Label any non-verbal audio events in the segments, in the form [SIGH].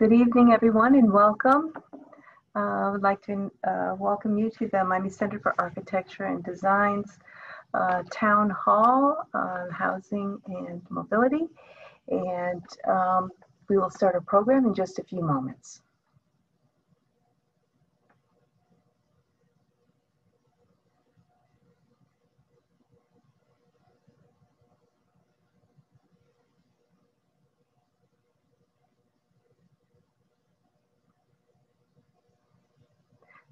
Good evening, everyone, and welcome. Uh, I would like to uh, welcome you to the Miami Center for Architecture and Design's uh, Town Hall on Housing and Mobility. And um, we will start our program in just a few moments.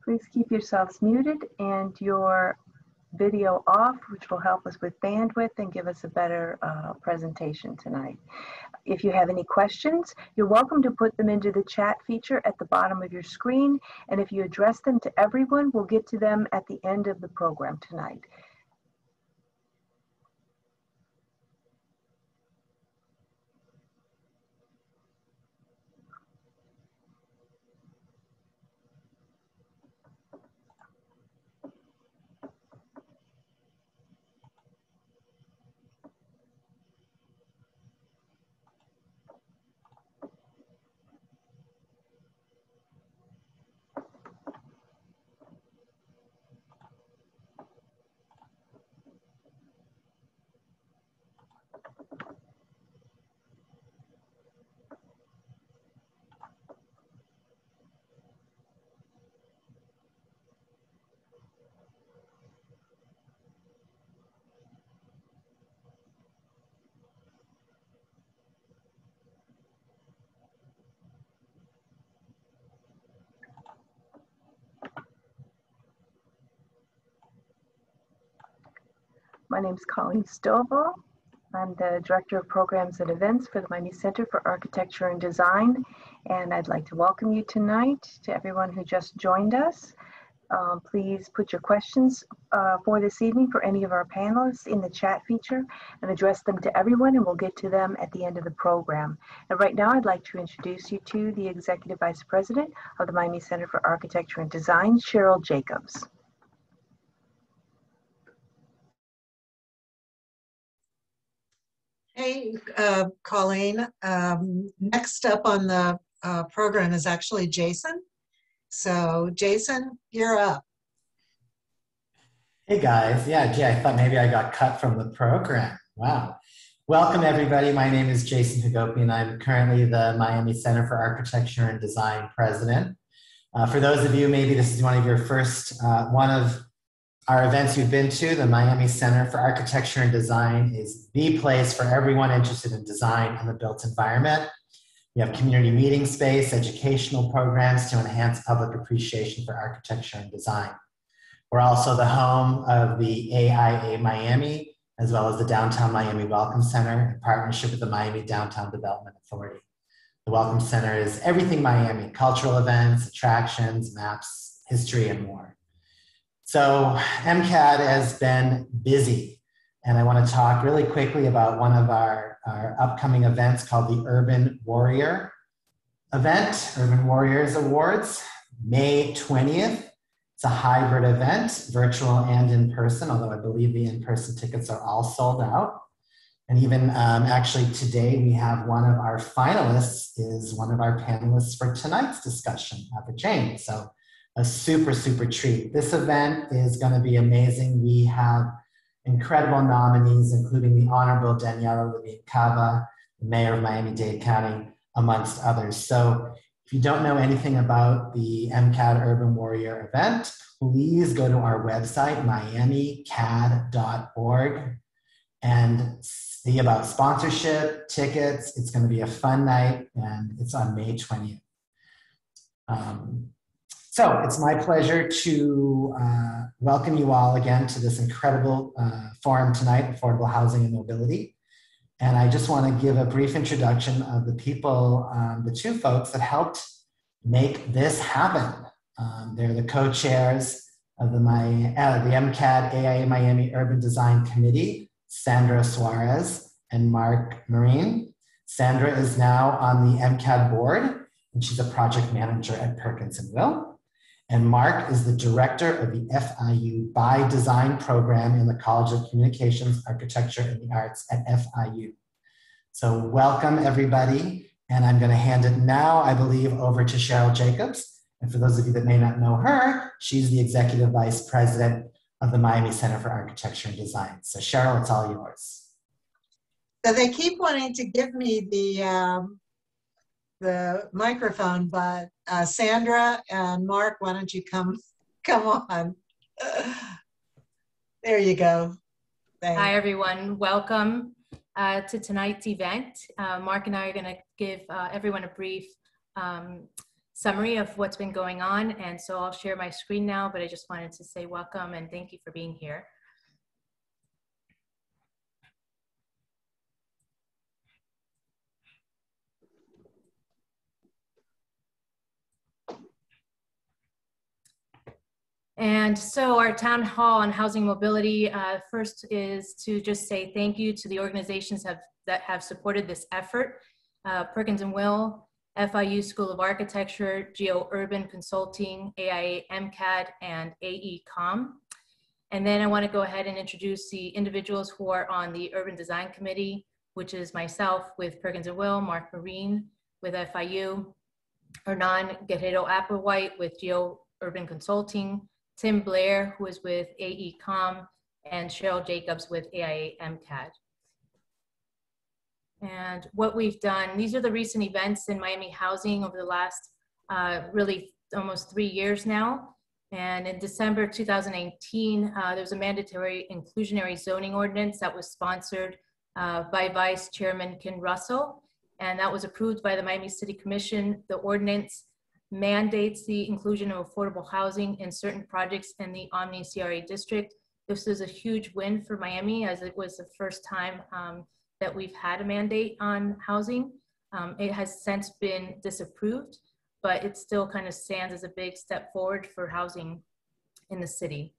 Please keep yourselves muted and your video off, which will help us with bandwidth and give us a better uh, presentation tonight. If you have any questions, you're welcome to put them into the chat feature at the bottom of your screen. And if you address them to everyone, we'll get to them at the end of the program tonight. My name is Colleen Stovall. I'm the Director of Programs and Events for the Miami Center for Architecture and Design. And I'd like to welcome you tonight to everyone who just joined us. Um, please put your questions uh, for this evening for any of our panelists in the chat feature and address them to everyone and we'll get to them at the end of the program. And right now I'd like to introduce you to the Executive Vice President of the Miami Center for Architecture and Design, Cheryl Jacobs. Uh, Colleen. Um, next up on the uh, program is actually Jason. So, Jason, you're up. Hey guys, yeah, gee, I thought maybe I got cut from the program. Wow. Welcome everybody. My name is Jason Hagopian. I'm currently the Miami Center for Architecture and Design president. Uh, for those of you, maybe this is one of your first, uh, one of our events you've been to, the Miami Center for Architecture and Design is the place for everyone interested in design and the built environment. We have community meeting space, educational programs to enhance public appreciation for architecture and design. We're also the home of the AIA Miami, as well as the Downtown Miami Welcome Center in partnership with the Miami Downtown Development Authority. The Welcome Center is everything Miami, cultural events, attractions, maps, history, and more. So MCAD has been busy, and I want to talk really quickly about one of our, our upcoming events called the Urban Warrior event, Urban Warriors Awards, May 20th. It's a hybrid event, virtual and in person, although I believe the in person tickets are all sold out. And even um, actually today, we have one of our finalists is one of our panelists for tonight's discussion the chain. So a super, super treat. This event is going to be amazing. We have incredible nominees, including the Honorable Daniela Levine Cava, Mayor of Miami Dade County, amongst others. So if you don't know anything about the MCAD Urban Warrior event, please go to our website, miamicad.org, and see about sponsorship, tickets. It's going to be a fun night, and it's on May 20th. Um, so it's my pleasure to uh, welcome you all again to this incredible uh, forum tonight, Affordable Housing and Mobility. And I just want to give a brief introduction of the people, um, the two folks that helped make this happen. Um, they're the co-chairs of the, my, uh, the MCAD AIA Miami Urban Design Committee, Sandra Suarez and Mark Marine. Sandra is now on the MCAD board, and she's a project manager at Perkins and Will. And Mark is the director of the FIU by Design program in the College of Communications, Architecture, and the Arts at FIU. So welcome everybody. And I'm going to hand it now, I believe, over to Cheryl Jacobs. And for those of you that may not know her, she's the Executive Vice President of the Miami Center for Architecture and Design. So Cheryl, it's all yours. So they keep wanting to give me the um, the microphone, but uh, Sandra and Mark, why don't you come come on? [LAUGHS] There you go. Thanks. Hi everyone, welcome uh, to tonight's event. Uh, Mark and I are going to give uh, everyone a brief um, summary of what's been going on, and so I'll share my screen now. But I just wanted to say welcome and thank you for being here. And so our town hall on housing mobility, uh, first is to just say thank you to the organizations have, that have supported this effort. Uh, Perkins and Will, FIU School of Architecture, Geo Urban Consulting, AIA MCAD, and AECOM. And then I want to go ahead and introduce the individuals who are on the Urban Design Committee, which is myself with Perkins and Will, Mark Marine with FIU, Hernan Guerrero Applewhite with Geo Urban Consulting, Tim Blair, who is with AECOM, and Cheryl Jacobs with AIA MCAD. And what we've done, these are the recent events in Miami housing over the last uh, really almost three years now. And in December 2018, uh, there was a mandatory inclusionary zoning ordinance that was sponsored uh, by Vice Chairman Ken Russell. And that was approved by the Miami City Commission. The ordinance mandates the inclusion of affordable housing in certain projects in the Omni CRA district. This is a huge win for Miami as it was the first time um, that we've had a mandate on housing. Um, it has since been disapproved, but it still kind of stands as a big step forward for housing in the city.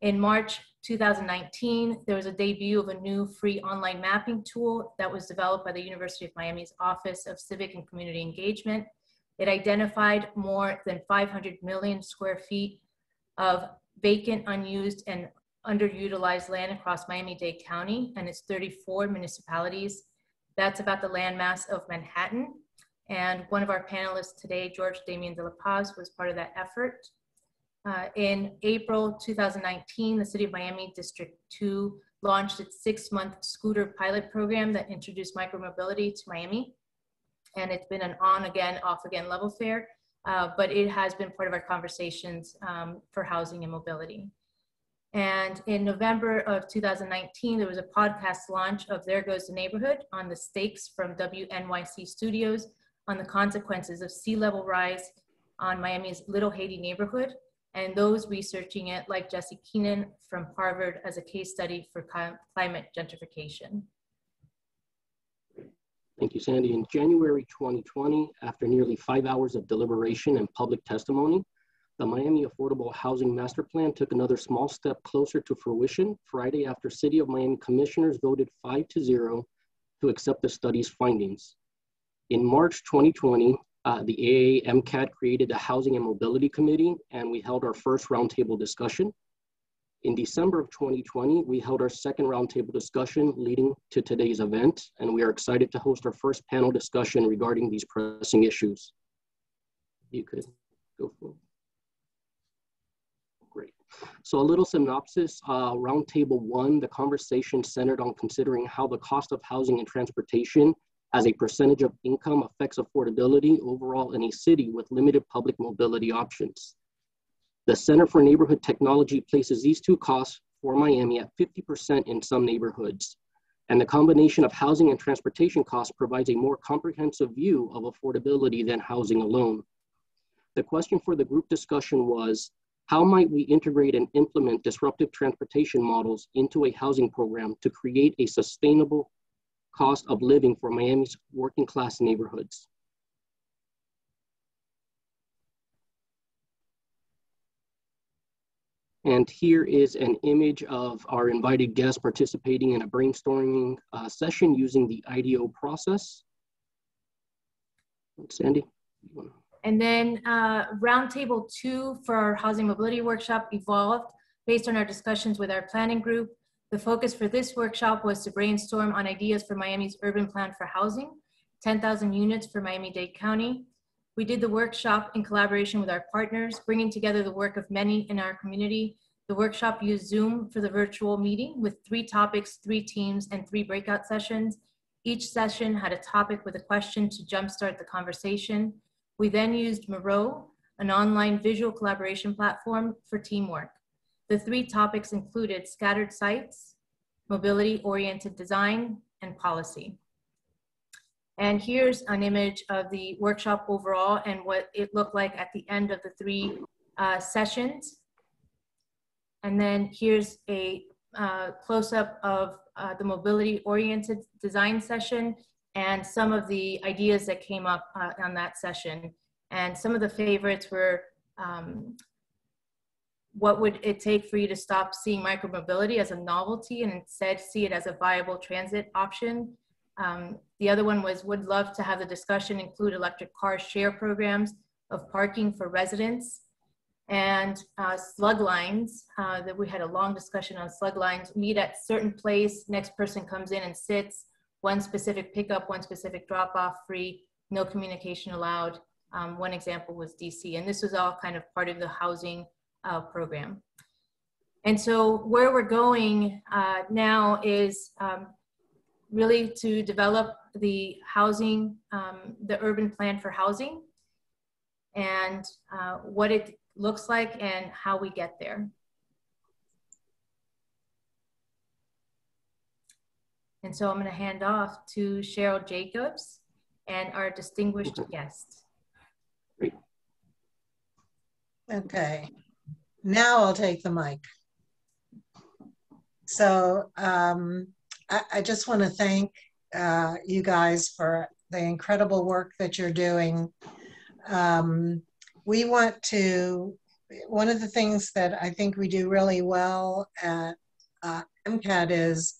In March 2019, there was a debut of a new free online mapping tool that was developed by the University of Miami's Office of Civic and Community Engagement it identified more than 500 million square feet of vacant, unused, and underutilized land across Miami-Dade County and its 34 municipalities. That's about the landmass of Manhattan. And one of our panelists today, George Damian de la Paz, was part of that effort. Uh, in April 2019, the City of Miami District 2 launched its six-month scooter pilot program that introduced micromobility to Miami and it's been an on again, off again level fare, uh, but it has been part of our conversations um, for housing and mobility. And in November of 2019, there was a podcast launch of There Goes the Neighborhood on the stakes from WNYC Studios on the consequences of sea level rise on Miami's Little Haiti neighborhood. And those researching it, like Jesse Keenan from Harvard, as a case study for climate gentrification. Thank you, Sandy. In January 2020, after nearly five hours of deliberation and public testimony, the Miami Affordable Housing Master Plan took another small step closer to fruition Friday after City of Miami commissioners voted 5 to 0 to accept the study's findings. In March 2020, uh, the AIA MCAD created a Housing and Mobility Committee, and we held our first roundtable discussion. In December of 2020, we held our second roundtable discussion leading to today's event, and we are excited to host our first panel discussion regarding these pressing issues. You could go for it. Great. So a little synopsis, uh, roundtable one, the conversation centered on considering how the cost of housing and transportation as a percentage of income affects affordability overall in a city with limited public mobility options. The Center for Neighborhood Technology places these two costs for Miami at 50% in some neighborhoods. And the combination of housing and transportation costs provides a more comprehensive view of affordability than housing alone. The question for the group discussion was, how might we integrate and implement disruptive transportation models into a housing program to create a sustainable cost of living for Miami's working class neighborhoods? And here is an image of our invited guests participating in a brainstorming uh, session using the IDEO process. Sandy. And then uh, roundtable two for our housing mobility workshop evolved based on our discussions with our planning group. The focus for this workshop was to brainstorm on ideas for Miami's urban plan for housing. 10,000 units for Miami-Dade County. We did the workshop in collaboration with our partners, bringing together the work of many in our community. The workshop used Zoom for the virtual meeting with three topics, three teams, and three breakout sessions. Each session had a topic with a question to jumpstart the conversation. We then used Miro, an online visual collaboration platform for teamwork. The three topics included scattered sites, mobility-oriented design, and policy. And here's an image of the workshop overall and what it looked like at the end of the three uh, sessions. And then here's a uh, close-up of uh, the mobility-oriented design session and some of the ideas that came up uh, on that session. And some of the favorites were um, what would it take for you to stop seeing micromobility as a novelty and instead see it as a viable transit option? Um, the other one was would love to have the discussion include electric car share programs of parking for residents and uh, slug lines uh, that we had a long discussion on slug lines meet at certain place next person comes in and sits one specific pickup one specific drop off free no communication allowed. Um, one example was dc and this was all kind of part of the housing uh, program. And so where we're going uh, now is um, really to develop the housing, um, the urban plan for housing and uh, what it looks like and how we get there. And so I'm going to hand off to Cheryl Jacobs and our distinguished guest. Okay, now I'll take the mic. So um, I, I just want to thank uh, you guys for the incredible work that you're doing. Um, we want to, one of the things that I think we do really well at uh, MCAD is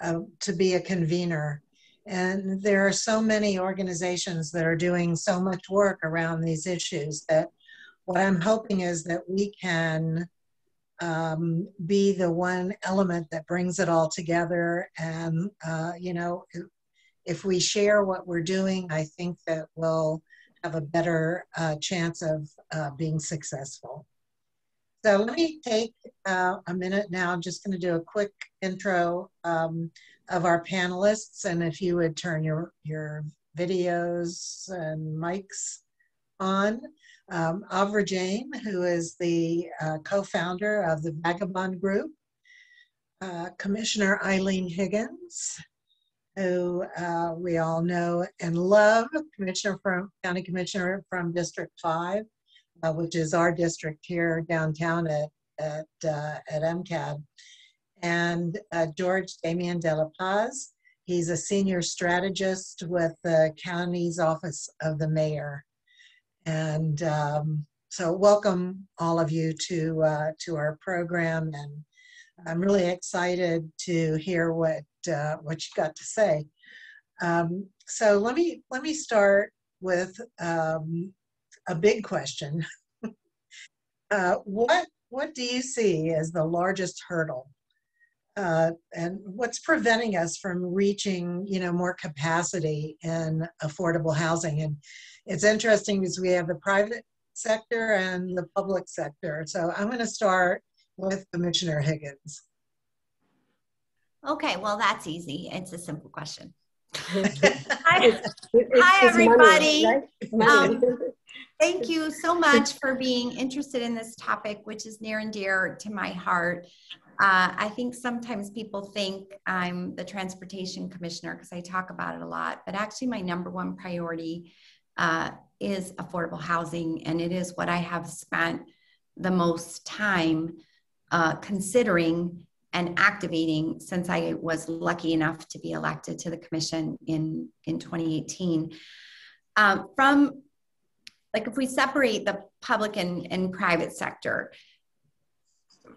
uh, to be a convener. And there are so many organizations that are doing so much work around these issues that what I'm hoping is that we can um, be the one element that brings it all together. And, uh, you know, if we share what we're doing, I think that we'll have a better uh, chance of uh, being successful. So let me take uh, a minute now. I'm just going to do a quick intro um, of our panelists. And if you would turn your, your videos and mics on um, Avra Jain, who is the uh, co-founder of the Vagabond Group, uh, Commissioner Eileen Higgins, who uh, we all know and love, Commissioner from County Commissioner from District 5, uh, which is our district here downtown at, at, uh, at MCAD, and uh, George Damian De La Paz. He's a senior strategist with the county's office of the mayor. And um, so welcome all of you to, uh, to our program. And I'm really excited to hear what, uh, what you got to say. Um, so let me, let me start with um, a big question. [LAUGHS] uh, what, what do you see as the largest hurdle uh, and what's preventing us from reaching you know more capacity in affordable housing and it's interesting because we have the private sector and the public sector so i'm going to start with commissioner higgins okay well that's easy. It's a simple question. [LAUGHS] Hi, it's, it's, hi everybody. money, right? um, thank you so [LAUGHS] much for being interested in this topic which is near and dear to my heart. Uh, I think sometimes people think I'm the transportation commissioner because I talk about it a lot, but actually, my number one priority uh, is affordable housing, and it is what I have spent the most time uh, considering and activating since I was lucky enough to be elected to the commission in, in 2018. Um, from like if we separate the public and, and private sector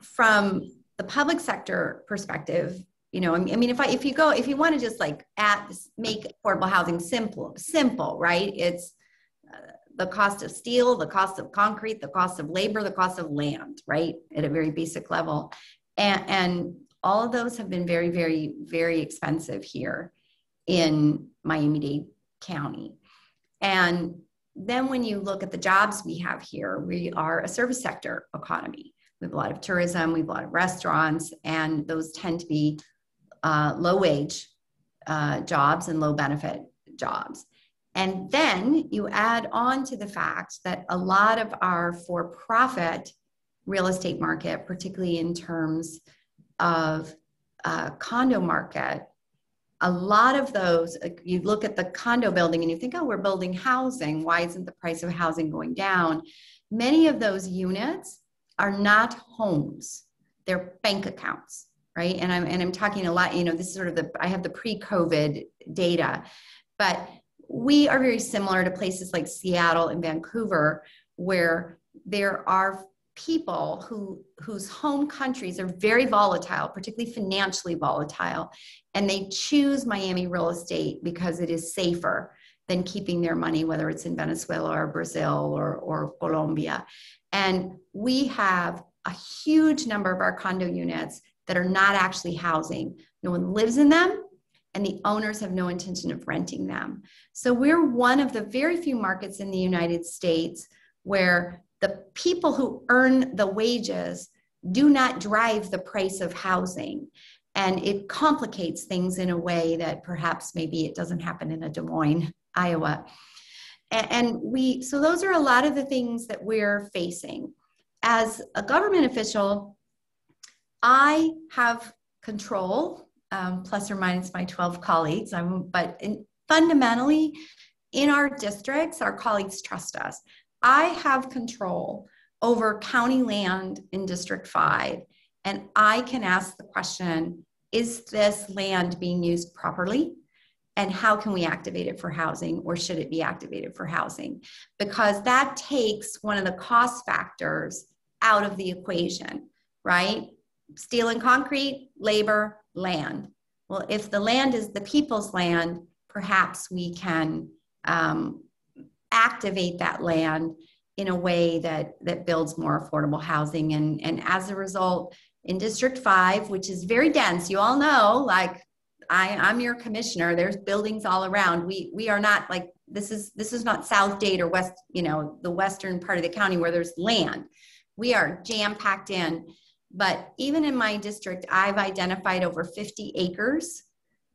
from the public sector perspective, you know, I mean, if I if you go if you want to just like at make affordable housing simple, simple, right? It's uh, the cost of steel, the cost of concrete, the cost of labor, the cost of land, right? At a very basic level, and, and all of those have been very, very, very expensive here in Miami-Dade county. And then when you look at the jobs we have here, we are a service sector economy. We have a lot of tourism, we have a lot of restaurants, and those tend to be uh, low wage uh, jobs and low benefit jobs. And then you add on to the fact that a lot of our for profit real estate market, particularly in terms of uh, condo market, a lot of those, you look at the condo building and you think, oh, we're building housing. Why isn't the price of housing going down? Many of those units are not homes, they're bank accounts, right? And I'm, and I'm talking a lot, you know, this is sort of the, I have the pre COVID data, but we are very similar to places like Seattle and Vancouver, where there are people who whose home countries are very volatile, particularly financially volatile, and they choose Miami real estate because it is safer than keeping their money, whether it's in Venezuela or Brazil or, or Colombia. And we have a huge number of our condo units that are not actually housing. No one lives in them, and the owners have no intention of renting them. So we're one of the very few markets in the United States where the people who earn the wages do not drive the price of housing. And it complicates things in a way that perhaps maybe it doesn't happen in a Des Moines, Iowa. And we, so those are a lot of the things that we're facing. As a government official, I have control um, plus or minus my 12 colleagues. I'm, but in, fundamentally, in our districts, our colleagues trust us. I have control over county land in District 5, and I can ask the question is this land being used properly? And how can we activate it for housing, or should it be activated for housing? Because that takes one of the cost factors out of the equation, right? Steel and concrete, labor, land. Well, if the land is the people's land, perhaps we can um, activate that land in a way that that builds more affordable housing. And, and as a result, in District 5, which is very dense, you all know, like I, I'm your commissioner, there's buildings all around. We we are not like this is this is not South Dade or West, you know, the western part of the county where there's land. We are jam-packed in. But even in my district, I've identified over 50 acres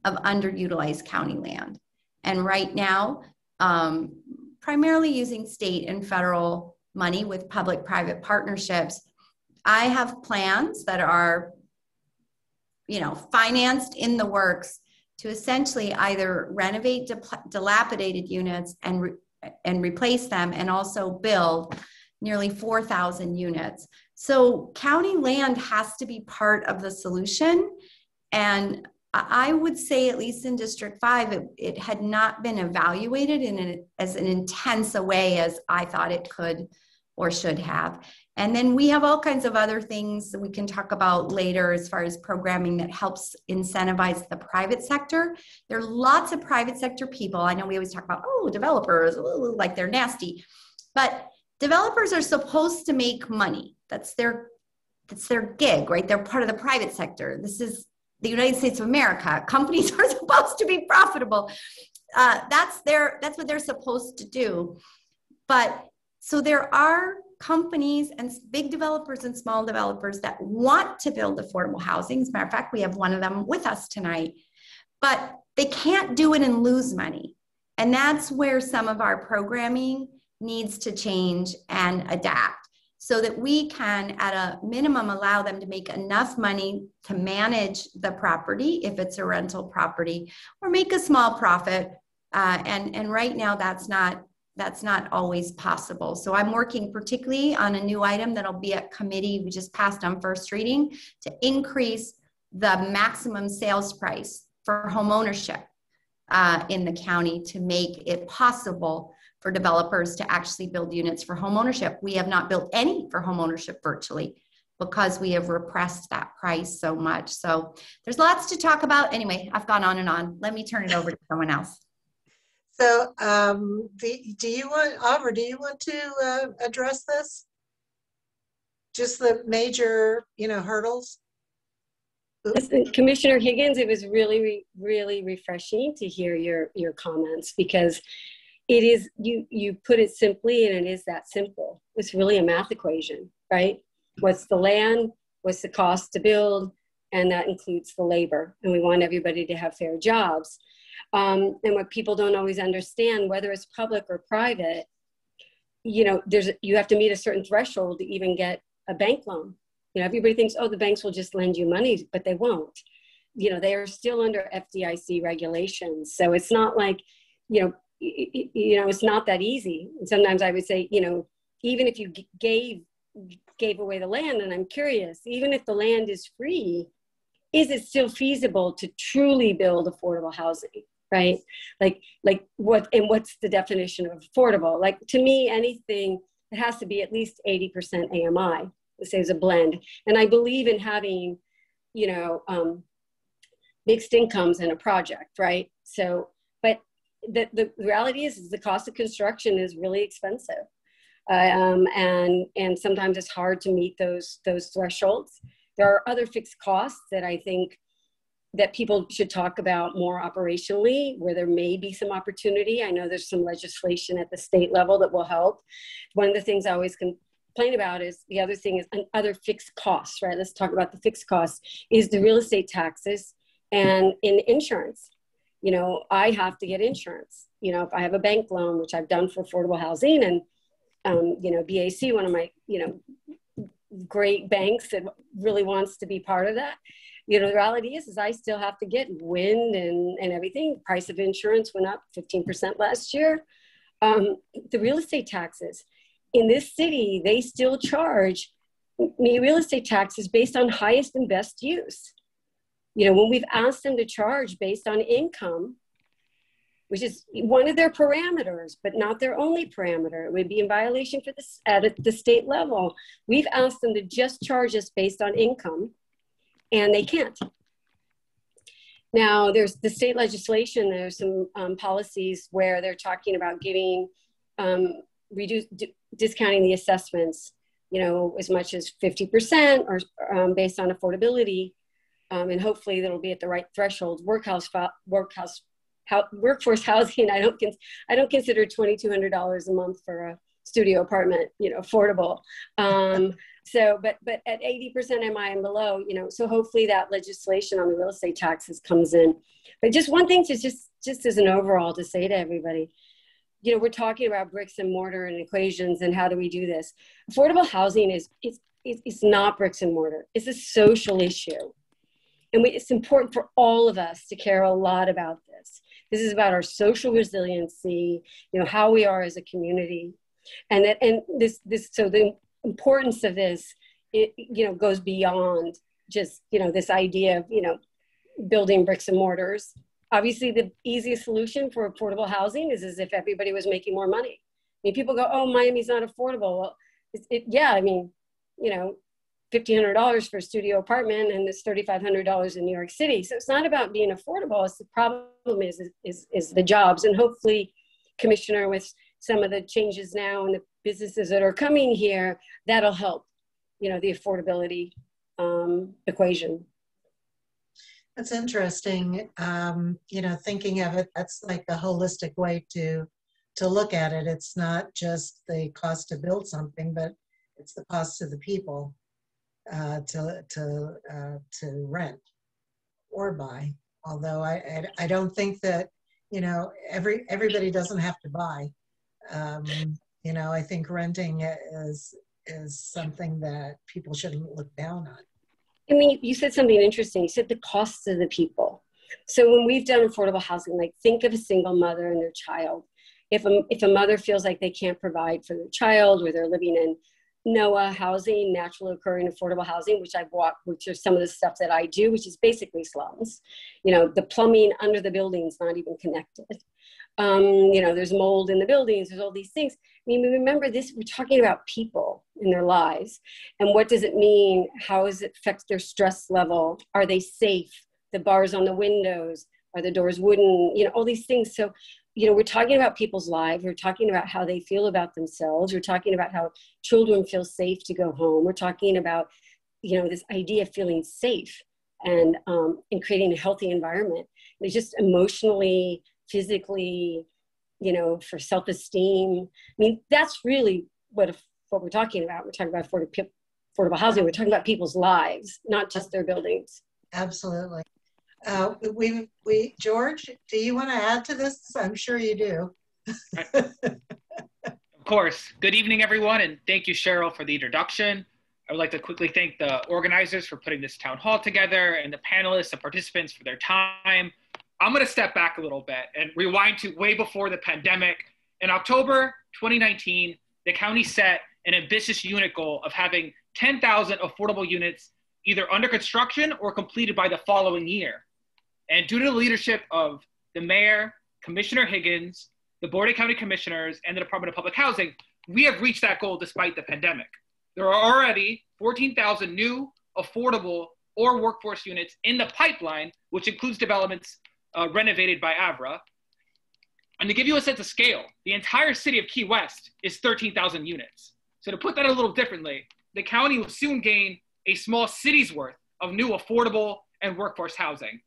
of underutilized county land. And right now, um, primarily using state and federal money with public private partnerships, I have plans that are, you know, financed in the works to essentially either renovate dilapidated units and, re- and replace them and also build nearly 4,000 units. So county land has to be part of the solution. And I would say, at least in District 5, it, it had not been evaluated in an, as an intense a way as I thought it could or should have. And then we have all kinds of other things we can talk about later as far as programming that helps incentivize the private sector. There are lots of private sector people. I know we always talk about, oh, developers, like they're nasty. But developers are supposed to make money. That's their that's their gig, right? They're part of the private sector. This is the United States of America. Companies [LAUGHS] are supposed to be profitable. Uh, that's their that's what they're supposed to do. But so there are companies and big developers and small developers that want to build affordable housing. As a matter of fact, we have one of them with us tonight, but they can't do it and lose money. And that's where some of our programming needs to change and adapt so that we can, at a minimum, allow them to make enough money to manage the property if it's a rental property or make a small profit. Uh, and, and right now, that's not that's not always possible. So I'm working particularly on a new item that'll be at committee. We just passed on first reading to increase the maximum sales price for homeownership uh, in the county to make it possible for developers to actually build units for homeownership. We have not built any for homeownership virtually because we have repressed that price so much. So there's lots to talk about. Anyway, I've gone on and on. Let me turn it over to someone else. So, um, do, do you want, Avra, do you want to uh, address this? Just the major, you know, hurdles? Listen, Commissioner Higgins, it was really, really refreshing to hear your your comments because it is you you put it simply and it is that simple. It's really a math equation, right? What's the land? What's the cost to build? And that includes the labor. And we want everybody to have fair jobs. Um, and what people don't always understand, whether it's public or private, you know, there's you have to meet a certain threshold to even get a bank loan you know, everybody thinks, oh, the banks will just lend you money, but they won't. You know, they are still under FDIC regulations. So it's not like, you know, you know, it's not that easy. Sometimes I would say, you know, even if you gave gave away the land, and I'm curious, even if the land is free, is it still feasible to truly build affordable housing? Right? Like, like what and what's the definition of affordable? Like to me, anything it has to be at least 80% AMI let's say as a blend. And I believe in having, you know, um, mixed incomes in a project, right? So, the, the reality is, is the cost of construction is really expensive. Um, and, and sometimes it's hard to meet those, those thresholds. There are other fixed costs that I think that people should talk about more operationally, where there may be some opportunity. I know there's some legislation at the state level that will help. One of the things I always complain about is the other thing is other fixed costs, right? Let's talk about the fixed costs is the real estate taxes and in insurance. You know, I have to get insurance. You know, if I have a bank loan, which I've done for affordable housing and, um, you know, BAC, one of my, you know, great banks that really wants to be part of that. You know, the reality is, is I still have to get wind and, and everything. Price of insurance went up 15% last year. Um, the real estate taxes, in this city, they still charge me real estate taxes based on highest and best use. You know, when we've asked them to charge based on income, which is one of their parameters, but not their only parameter, it would be in violation for this at the state level. We've asked them to just charge us based on income, and they can't. Now, there's the state legislation, there's some um, policies where they're talking about giving um, reduce, discounting the assessments, you know, as much as 50% or um, based on affordability. Um, and hopefully that'll be at the right threshold. Workhouse, workhouse, how, workforce housing. I don't, I don't consider $2,200 a month for a studio apartment, you know, affordable. Um, so, but but at 80% MI and below, you know, so hopefully that legislation on the real estate taxes comes in. But just one thing to just just as an overall to say to everybody, you know, we're talking about bricks and mortar and equations and how do we do this? Affordable housing is it's it's not bricks and mortar. It's a social issue, and we, it's important for all of us to care a lot about this. This is about our social resiliency, you know, how we are as a community, and that and this this so the importance of this, it you know goes beyond just you know this idea of you know building bricks and mortars obviously the easiest solution for affordable housing is as if everybody was making more money. I mean, people go, oh, Miami's not affordable. Well, it, it, yeah, I mean, you know, $1,500 for a studio apartment and it's $3,500 in New York City. So it's not about being affordable. It's the problem is, is, is the jobs. And hopefully, Commissioner, with some of the changes now and the businesses that are coming here, that'll help, you know, the affordability um, equation. That's interesting. Um, you know, thinking of it, that's like a holistic way to to look at it. It's not just the cost to build something, but it's the cost to the people uh, to to uh, to rent or buy. Although I, I, I don't think that you know every everybody doesn't have to buy. Um, you know, I think renting is is something that people shouldn't look down on. I mean, you said something interesting. You said the costs of the people. So when we've done affordable housing, like think of a single mother and their child. If a, if a mother feels like they can't provide for their child or they're living in NOAH housing, natural occurring affordable housing, which I've walked, which are some of the stuff that I do, which is basically slums. You know, the plumbing under the building is not even connected. Um, you know, there's mold in the buildings, there's all these things. I mean, remember this, we're talking about people in their lives. And what does it mean? How does it affect their stress level? Are they safe? The bars on the windows? Are the doors wooden? You know, all these things. So, you know, we're talking about people's lives. We're talking about how they feel about themselves. We're talking about how children feel safe to go home. We're talking about, you know, this idea of feeling safe and um, and creating a healthy environment. It's just emotionally, physically, you know, for self-esteem. I mean, that's really what what we're talking about. We're talking about affordable, affordable housing. We're talking about people's lives, not just their buildings. Absolutely. Uh, we, we, George, do you want to add to this? I'm sure you do. [LAUGHS] of course. Good evening, everyone, and thank you, Cheryl, for the introduction. I would like to quickly thank the organizers for putting this town hall together and the panelists and participants for their time. I'm going to step back a little bit and rewind to way before the pandemic. In October 2019, the county set an ambitious unit goal of having 10,000 affordable units either under construction or completed by the following year. And due to the leadership of the mayor, Commissioner Higgins, the Board of County Commissioners, and the Department of Public Housing, we have reached that goal despite the pandemic. There are already 14,000 new, affordable, or workforce units in the pipeline, which includes developments uh, renovated by Avra. And to give you a sense of scale, the entire city of Key West is 13,000 units. So to put that a little differently, the county will soon gain a small city's worth of new affordable and workforce housing.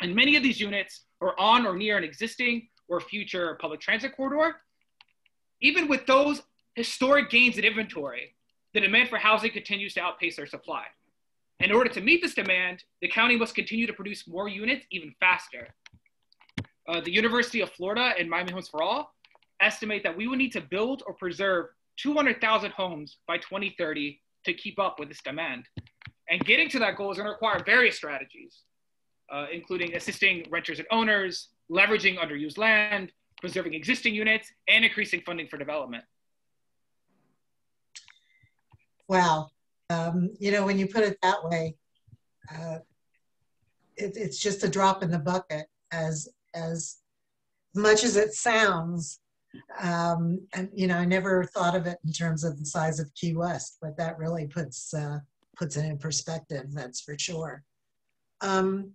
And many of these units are on or near an existing or future public transit corridor. Even with those historic gains in inventory, the demand for housing continues to outpace their supply. In order to meet this demand, the county must continue to produce more units even faster. Uh, the University of Florida and Miami Homes for All estimate that we would need to build or preserve 200,000 homes by 2030 to keep up with this demand. And getting to that goal is going to require various strategies, uh, including assisting renters and owners, leveraging underused land, preserving existing units, and increasing funding for development. Wow. Um, you know, when you put it that way, uh, it, it's just a drop in the bucket as as much as it sounds. Um, and you know, I never thought of it in terms of the size of Key West, but that really puts uh, puts it in perspective. That's for sure. Um,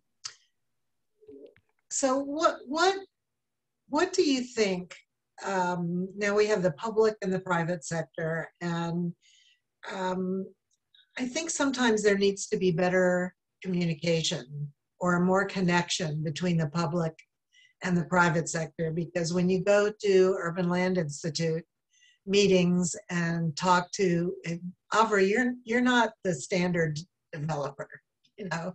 so, what what what do you think? Um, now we have the public and the private sector, and um, I think sometimes there needs to be better communication or more connection between the public and the private sector because when you go to Urban Land Institute meetings and talk to Avra, you're you're not the standard developer, you know.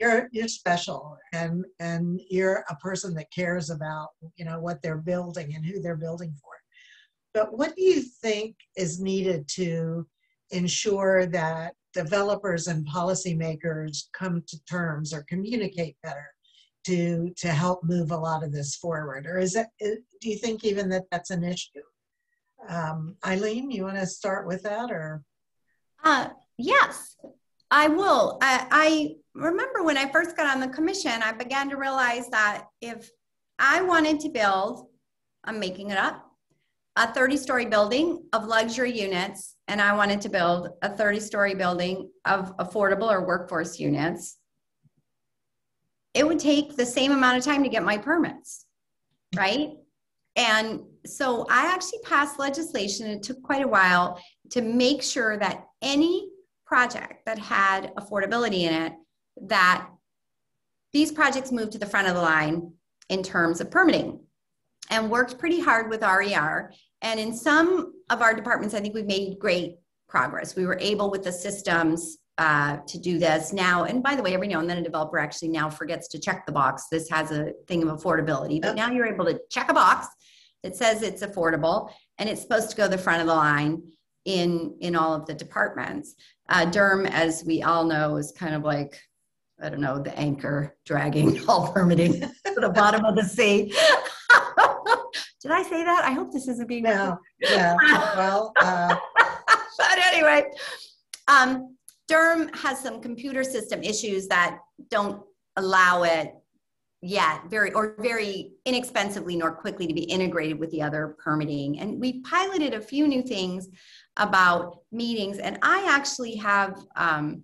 You're you're special and and you're a person that cares about you know what they're building and who they're building for. But what do you think is needed to ensure that developers and policymakers come to terms or communicate better to to help move a lot of this forward? Or is it do you think even that that's an issue? Um, eileen you want to start with that or? Uh, yes i will I, I remember when i first got on the commission i began to realize that if i wanted to build i'm making it up a 30 story building of luxury units and I wanted to build a 30 story building of affordable or workforce units, it would take the same amount of time to get my permits, right? And so I actually passed legislation, it took quite a while to make sure that any project that had affordability in it, that these projects moved to the front of the line in terms of permitting and worked pretty hard with RER and in some of our departments, I think we've made great progress. We were able with the systems uh, to do this now. And by the way, every now and then a developer actually now forgets to check the box. This has a thing of affordability, but now you're able to check a box that says it's affordable and it's supposed to go the front of the line in in all of the departments. Uh, DERM, as we all know, is kind of like I don't know the anchor dragging [LAUGHS] all permitting [LAUGHS] to the bottom of the sea. [LAUGHS] Did I say that? I hope this isn't being. No, yeah. well, uh... but anyway, um, DERM has some computer system issues that don't allow it yet very or very inexpensively nor quickly to be integrated with the other permitting and we piloted a few new things about meetings and i actually have um,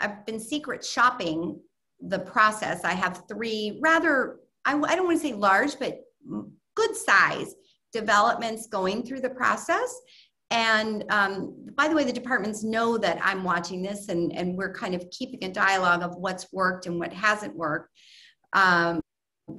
i've been secret shopping the process i have three rather I, I don't want to say large but good size developments going through the process. And um, by the way, the departments know that I'm watching this and, and we're kind of keeping a dialogue of what's worked and what hasn't worked. Um,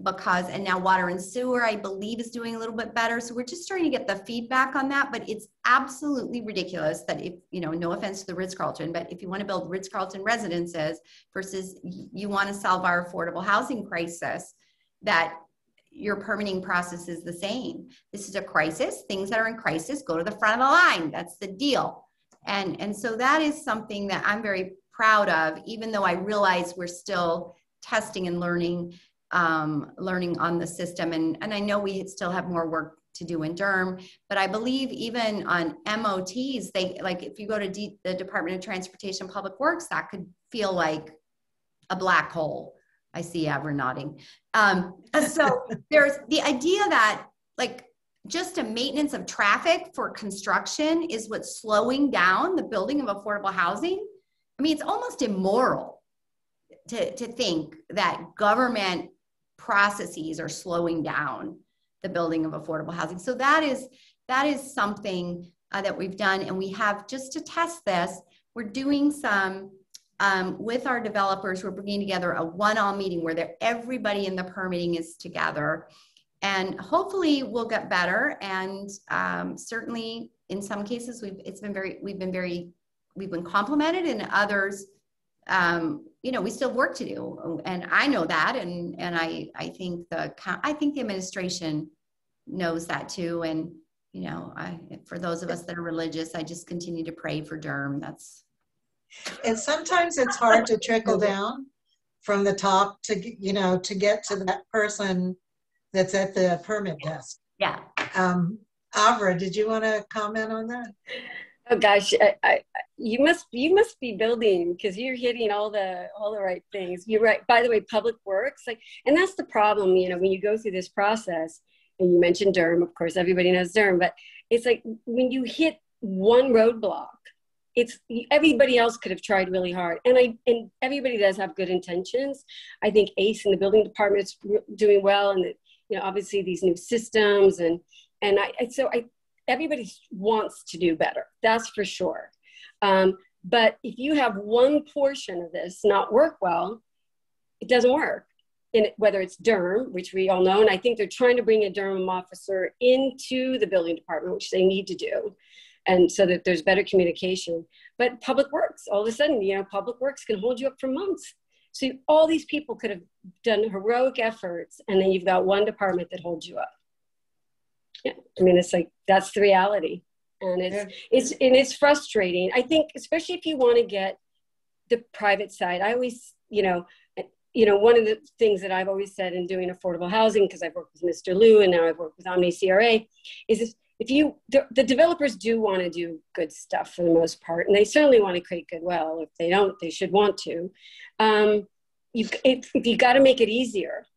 because, and now water and sewer, I believe, is doing a little bit better. So we're just starting to get the feedback on that. But it's absolutely ridiculous that if, you know, no offense to the Ritz Carlton, but if you want to build Ritz Carlton residences versus you want to solve our affordable housing crisis, that your permitting process is the same. This is a crisis. Things that are in crisis go to the front of the line. That's the deal. And, and so that is something that I'm very proud of, even though I realize we're still testing and learning, um, learning on the system. And, and I know we still have more work to do in DERM, but I believe even on MOTs, they like if you go to D, the Department of Transportation Public Works, that could feel like a black hole I see Avra nodding. Um, [LAUGHS] so there's the idea that like just a maintenance of traffic for construction is what's slowing down the building of affordable housing. I mean, it's almost immoral to, to think that government processes are slowing down the building of affordable housing. So that is that is something uh, that we've done, and we have just to test this. We're doing some um, with our developers, we're bringing together a one-on meeting where everybody in the permitting is together. And hopefully we'll get better. And um, certainly in some cases, we've, it's been very, we've been very, we've been complimented and others, um, you know, we still have work to do. And I know that. And, and I, I think the, I think the administration knows that too. And, you know, I, for those of us that are religious, I just continue to pray for derm That's, and sometimes it's hard to trickle [LAUGHS] down from the top to you know to get to that person that's at the permit desk yeah um avra did you want to comment on that oh gosh I, I, you must you must be building because you're hitting all the all the right things. You're right by the way public works like and that's the problem you know when you go through this process and you mentioned DERM of course everybody knows DERM but it's like when you hit one roadblock it's everybody else could have tried really hard and i and everybody does have good intentions. I think ace in the building department is doing well and you know obviously these new systems and and i so i everybody wants to do better that's for sure um, but if you have one portion of this not work well it doesn't work in whether it's DERM, which we all know, and I think they're trying to bring a DERM officer into the building department, which they need to do and so that there's better communication. But public works, all of a sudden, you know, public works can hold you up for months. So all these people could have done heroic efforts, and then you've got one department that holds you up. Yeah, I mean, it's like that's the reality, and it's yeah. it's and it's frustrating. I think, especially if you want to get the private side. I always, you know, you know, one of the things that I've always said in doing affordable housing, because I've worked with Mr. Liu and now I've worked with Omni CRA, is if you the, the developers do want to do good stuff for the most part and they certainly want to create goodwill if they don't they should want to um, you if, if you got to make it easier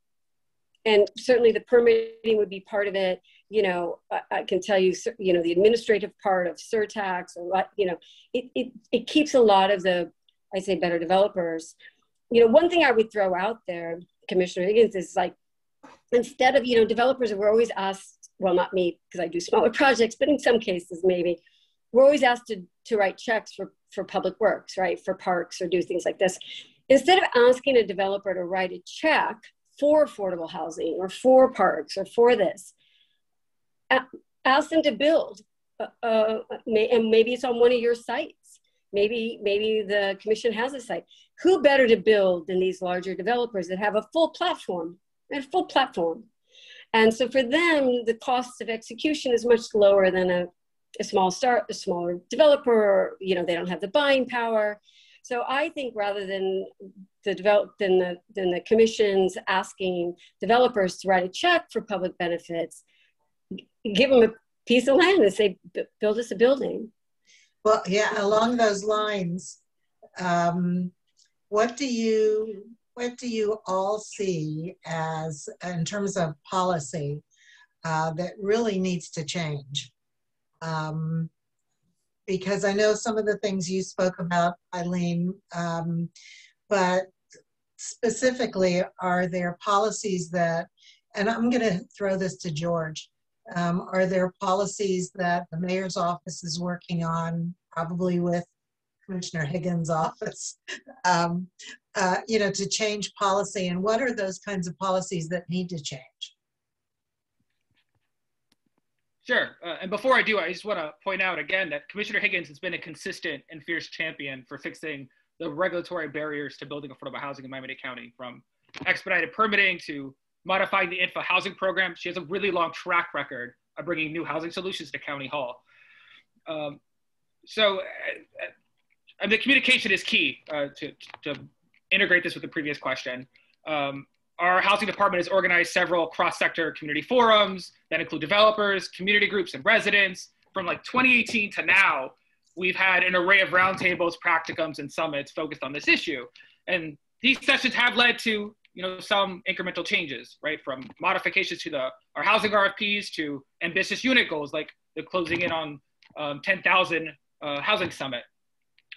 and certainly the permitting would be part of it you know I, I, can tell you you know the administrative part of surtax or what you know it, it, it keeps a lot of the i say better developers you know one thing i would throw out there commissioner higgins is like instead of you know developers were always asked well, not me because I do smaller projects, but in some cases, maybe we're always asked to, to write checks for, for public works, right? For parks or do things like this. Instead of asking a developer to write a check for affordable housing or for parks or for this, ask them to build. Uh, uh, may, and maybe it's on one of your sites. Maybe, maybe the commission has a site. Who better to build than these larger developers that have a full platform, a full platform and so for them, the cost of execution is much lower than a, a small start, a smaller developer, you know, they don't have the buying power. So I think rather than the develop than the than the commissions asking developers to write a check for public benefits, give them a piece of land and say, build us a building. Well, yeah, along those lines, um, what do you what do you all see as, in terms of policy, uh, that really needs to change? Um, because I know some of the things you spoke about, Eileen, um, but specifically, are there policies that, and I'm going to throw this to George, Um, are there policies that the mayor's office is working on, probably with Commissioner Higgins' office, [LAUGHS] um, uh, you know, to change policy? And what are those kinds of policies that need to change? Sure. Uh, and before I do, I just want to point out again that Commissioner Higgins has been a consistent and fierce champion for fixing the regulatory barriers to building affordable housing in Miami-Dade County, from expedited permitting to modifying the infill housing program. She has a really long track record of bringing new housing solutions to County Hall. Um, so, uh, uh and the communication is key uh, to, to integrate this with the previous question. Um, our housing department has organized several cross-sector community forums that include developers, community groups, and residents. From like 2018 to now, we've had an array of roundtables, practicums, and summits focused on this issue. And these sessions have led to you know some incremental changes, right? From modifications to the our housing RFPs to ambitious unit goals, like the closing in on um, 10,000 uh, housing summit.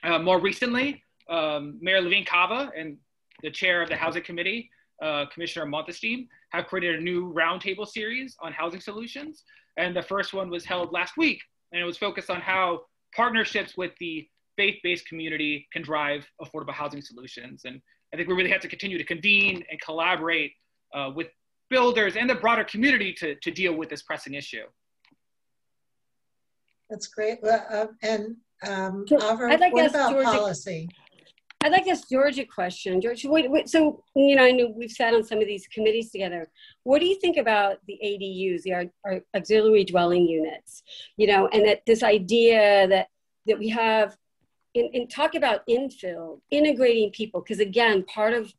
Uh, more recently, um, Mayor Levine Cava and the chair of the housing committee uh, Commissioner Monestime, have created a new roundtable series on housing solutions. And the first one was held last week, and it was focused on how partnerships with the faith-based community can drive affordable housing solutions. And I think we really have to continue to convene and collaborate uh, with builders and the broader community to, to deal with this pressing issue. That's great. Uh, and um, I'd like what about Georgia, policy? I'd like to ask George a question. George, wait, wait, so, you know, I know we've sat on some of these committees together. What do you think about the ADUs, the our, our auxiliary dwelling units? You know, and that this idea that, that we have, in, in talk about infill, integrating people, because again, part of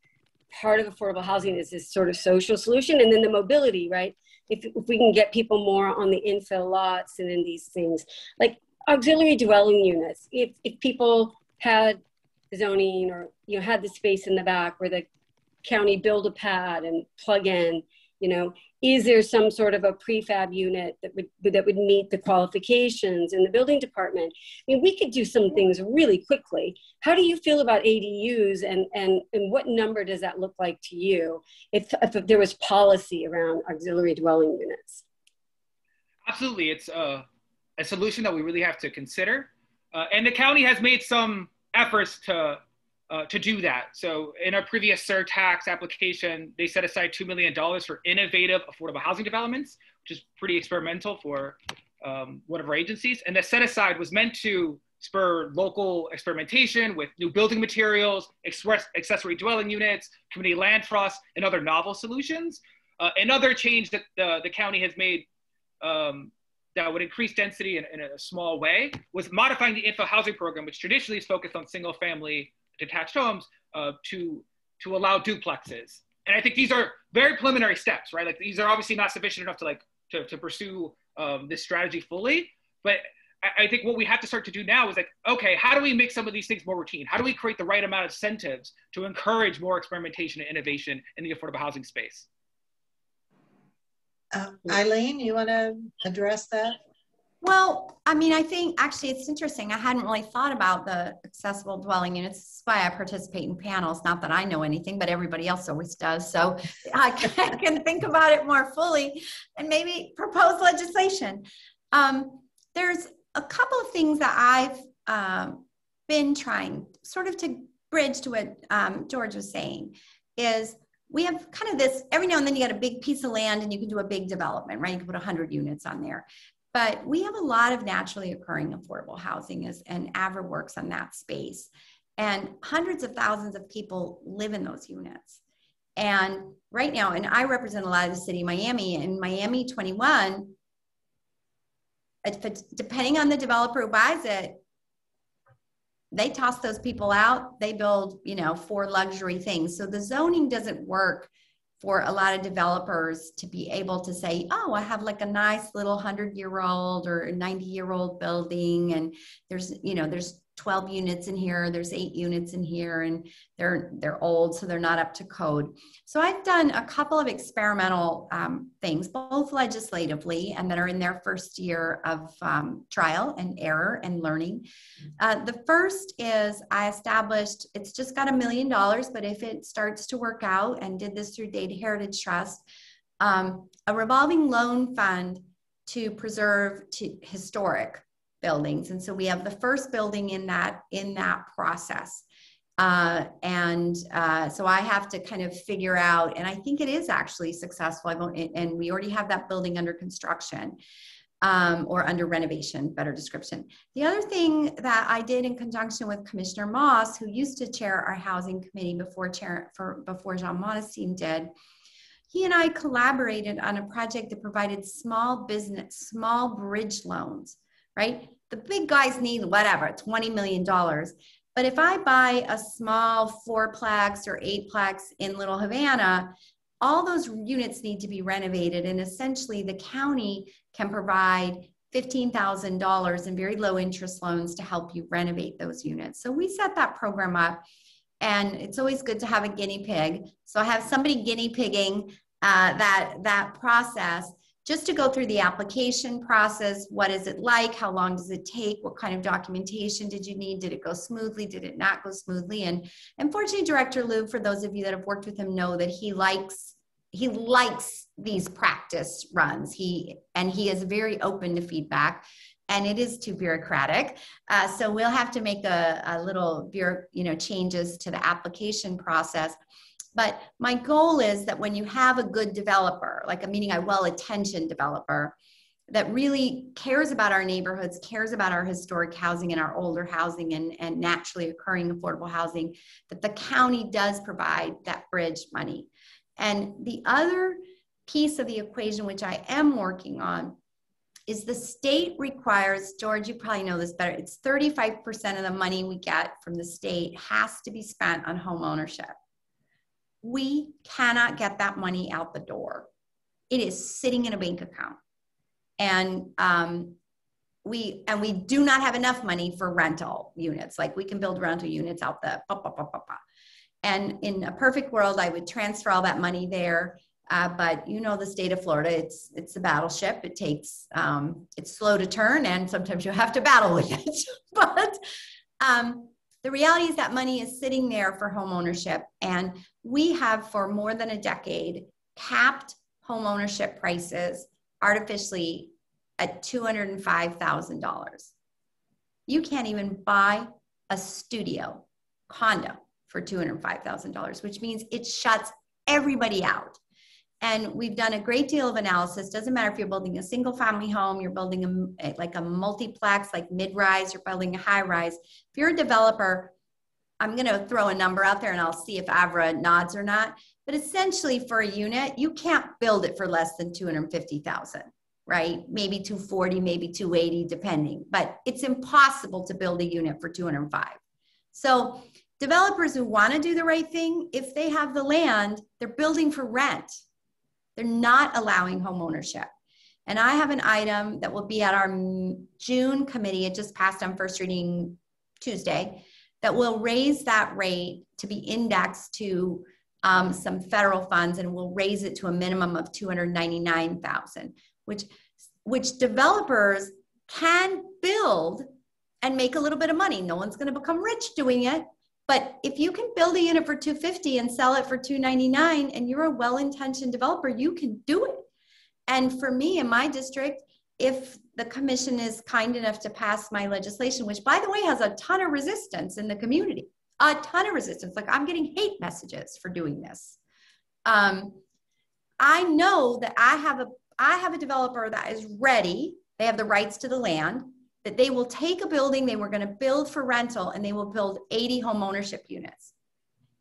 part of affordable housing is this sort of social solution and then the mobility, right? If, if we can get people more on the infill lots and in these things, like auxiliary dwelling units, if, if people had zoning or you know had the space in the back where the county build a pad and plug in you know is there some sort of a prefab unit that would that would meet the qualifications in the building department? I mean we could do some things really quickly. How do you feel about adus and and and what number does that look like to you if, if there was policy around auxiliary dwelling units? Absolutely. It's a, a solution that we really have to consider. Uh, and the county has made some efforts to uh, to do that. So in our previous surtax application, they set aside $2 million for innovative affordable housing developments, which is pretty experimental for um, one of our agencies. And the set aside was meant to spur local experimentation with new building materials, express accessory dwelling units, community land trusts, and other novel solutions. Uh, another change that the, the county has made um, that would increase density in, in, a small way was modifying the infill housing program, which traditionally is focused on single family detached homes, uh, to, to allow duplexes. And I think these are very preliminary steps, right? Like these are obviously not sufficient enough to like to, to pursue um, this strategy fully. But I, I think what we have to start to do now is like, okay, how do we make some of these things more routine? How do we create the right amount of incentives to encourage more experimentation and innovation in the affordable housing space? Uh, Eileen, you want to address that? Well, I mean, I think actually it's interesting. I hadn't really thought about the accessible dwelling units. That's why I participate in panels. Not that I know anything, but everybody else always does. So [LAUGHS] I can think about it more fully and maybe propose legislation. Um, there's a couple of things that I've um, been trying sort of to bridge to what um, George was saying is we have kind of this every now and then you get a big piece of land and you can do a big development, right? You can put 100 units on there. But we have a lot of naturally occurring affordable housing as, and AVRA works on that space. And hundreds of thousands of people live in those units. And right now, and I represent a lot of the city of Miami, in Miami 21, depending on the developer who buys it, they toss those people out they build you know four luxury things so the zoning doesn't work for a lot of developers to be able to say oh i have like a nice little 100 year old or 90 year old building and there's you know there's 12 units in here there's eight units in here and they're they're old so they're not up to code. So i've done a couple of experimental um, things both legislatively and that are in their first year of um, trial and error and learning. Uh, the first is i established it's just got a million dollars but if it starts to work out and did this through Dade Heritage Trust um, a revolving loan fund to preserve to historic buildings. And so we have the first building in that in that process. Uh, and uh, so I have to kind of figure out, and I think it is actually successful. I and we already have that building under construction um, or under renovation, better description. The other thing that I did in conjunction with Commissioner Moss, who used to chair our housing committee before chair for before Jean Monestime did, he and I collaborated on a project that provided small business, small bridge loans, right? The big guys need whatever, $20 million. But if I buy a small fourplex or eightplex in Little Havana, all those units need to be renovated. And essentially, the county can provide $15,000 in very low interest loans to help you renovate those units. So we set that program up and it's always good to have a guinea pig. So I have somebody guinea pigging uh, that that process just to go through the application process. What is it like? How long does it take? What kind of documentation did you need? Did it go smoothly? Did it not go smoothly? And unfortunately, Director Liu, for those of you that have worked with him, know that he likes he likes these practice runs. He and he is very open to feedback and it is too bureaucratic. Uh, so we'll have to make a, a little, you know, changes to the application process. But my goal is that when you have a good developer, like a meaning a well-attentioned developer, that really cares about our neighborhoods, cares about our historic housing and our older housing and, and naturally occurring affordable housing, that the county does provide that bridge money. And the other piece of the equation, which I am working on, is the state requires, George, you probably know this better, it's 35% of the money we get from the state has to be spent on home ownership. We cannot get that money out the door. It is sitting in a bank account. And um, we and we do not have enough money for rental units. Like we can build rental units out the bah, bah, bah, and in a perfect world, I would transfer all that money there uh, but you know the state of Florida, it's it's a battleship. It takes um, it's slow to turn, and sometimes you have to battle with it. [LAUGHS] but um, the reality is that money is sitting there for home ownership, and we have for more than a decade capped home ownership prices artificially at two hundred and five thousand dollars. You can't even buy a studio condo for $205,000, which means it shuts everybody out. And we've done a great deal of analysis. Doesn't matter if you're building a single family home, you're building a, like a multiplex, like mid rise, you're building a high rise. If you're a developer, I'm going to throw a number out there and I'll see if Avra nods or not. But essentially, for a unit, you can't build it for less than 250,000, right? Maybe 240, maybe 280, depending. But it's impossible to build a unit for 205. So developers who want to do the right thing, if they have the land, they're building for rent they're not allowing home ownership. And I have an item that will be at our June committee. It just passed on first reading Tuesday that will raise that rate to be indexed to um, some federal funds and will raise it to a minimum of 299,000, which which developers can build and make a little bit of money. No one's going to become rich doing it, but if you can build a unit for 250 and sell it for 299 and you're a well-intentioned developer, you can do it. And for me in my district, if the commission is kind enough to pass my legislation, which by the way has a ton of resistance in the community, a ton of resistance. Like I'm getting hate messages for doing this. Um, I know that I have a I have a developer that is ready. They have the rights to the land that they will take a building they were going to build for rental and they will build 80 home ownership units.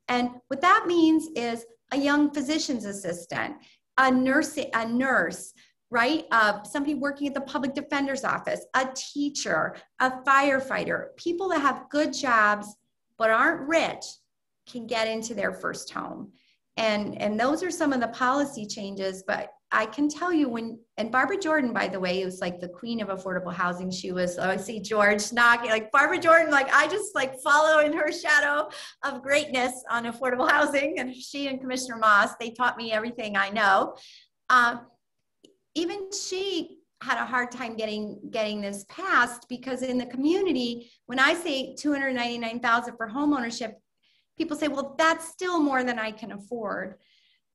And what that means is a young physician's assistant, a nurse, a nurse, right? Uh, somebody working at the public defender's office, a teacher, a firefighter, people that have good jobs but aren't rich can get into their first home. And, and those are some of the policy changes, but I can tell you when, and Barbara Jordan, by the way, was like the queen of affordable housing. She was, oh, I see George knocking, like Barbara Jordan, like I just like follow in her shadow of greatness on affordable [LAUGHS] housing. And she and Commissioner Moss, they taught me everything I know. Uh, even she had a hard time getting getting this passed because in the community, when I say 299,000 for home ownership, people say, well, that's still more than I can afford.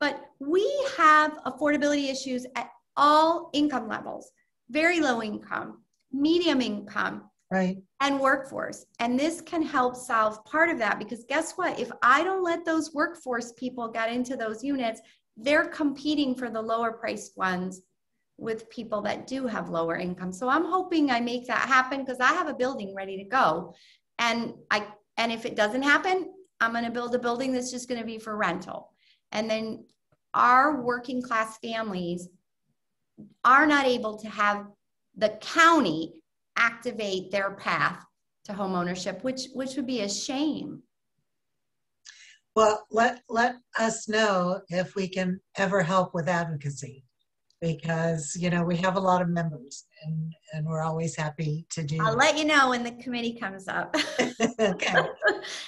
But we have affordability issues at all income levels. very low income, medium income, right. and workforce. And this can help solve part of that because guess what? If i don't let those workforce people get into those units they're competing for the lower priced ones with people that do have lower income. So i'm hoping i make that happen because i have a building ready to go. And i and if it doesn't happen i'm going to build a building that's just going to be for rental. And then our working class families are not able to have the county activate their path to home ownership, which which would be a shame. Well, let let us know if we can ever help with advocacy, because you know we have a lot of members, and and we're always happy to do. I'll let you know when the committee comes up. [LAUGHS] [LAUGHS] okay.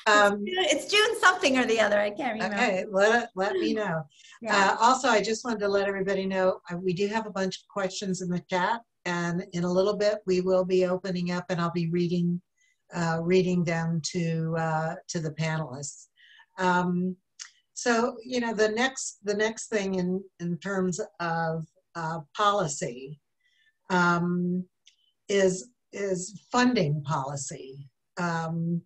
Um, it's, June, something or the other. I can't remember. Okay, let let me know. Yeah. Uh, also, I just wanted to let everybody know uh, we do have a bunch of questions in the chat. And in a little bit, we will be opening up and I'll be reading, uh, reading them to, uh, to the panelists. Um, so, you know, the next, the next thing in, in terms of uh, policy um, is, is funding policy. Um,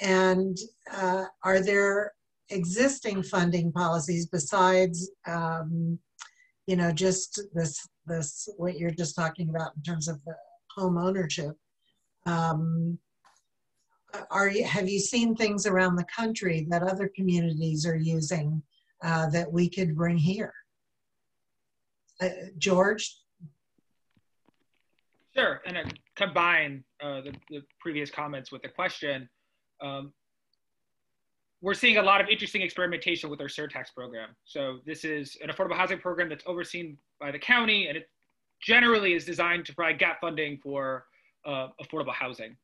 and uh, are there existing funding policies besides um, you know, just this, this, what you're just talking about in terms of the home ownership. Um, are you, have you seen things around the country that other communities are using uh, that we could bring here? Uh, George? Sure, and I combine uh, the, the, previous comments with the question. Um, we're seeing a lot of interesting experimentation with our surtax program. So this is an affordable housing program that's overseen by the county, and it generally is designed to provide gap funding for uh, affordable housing.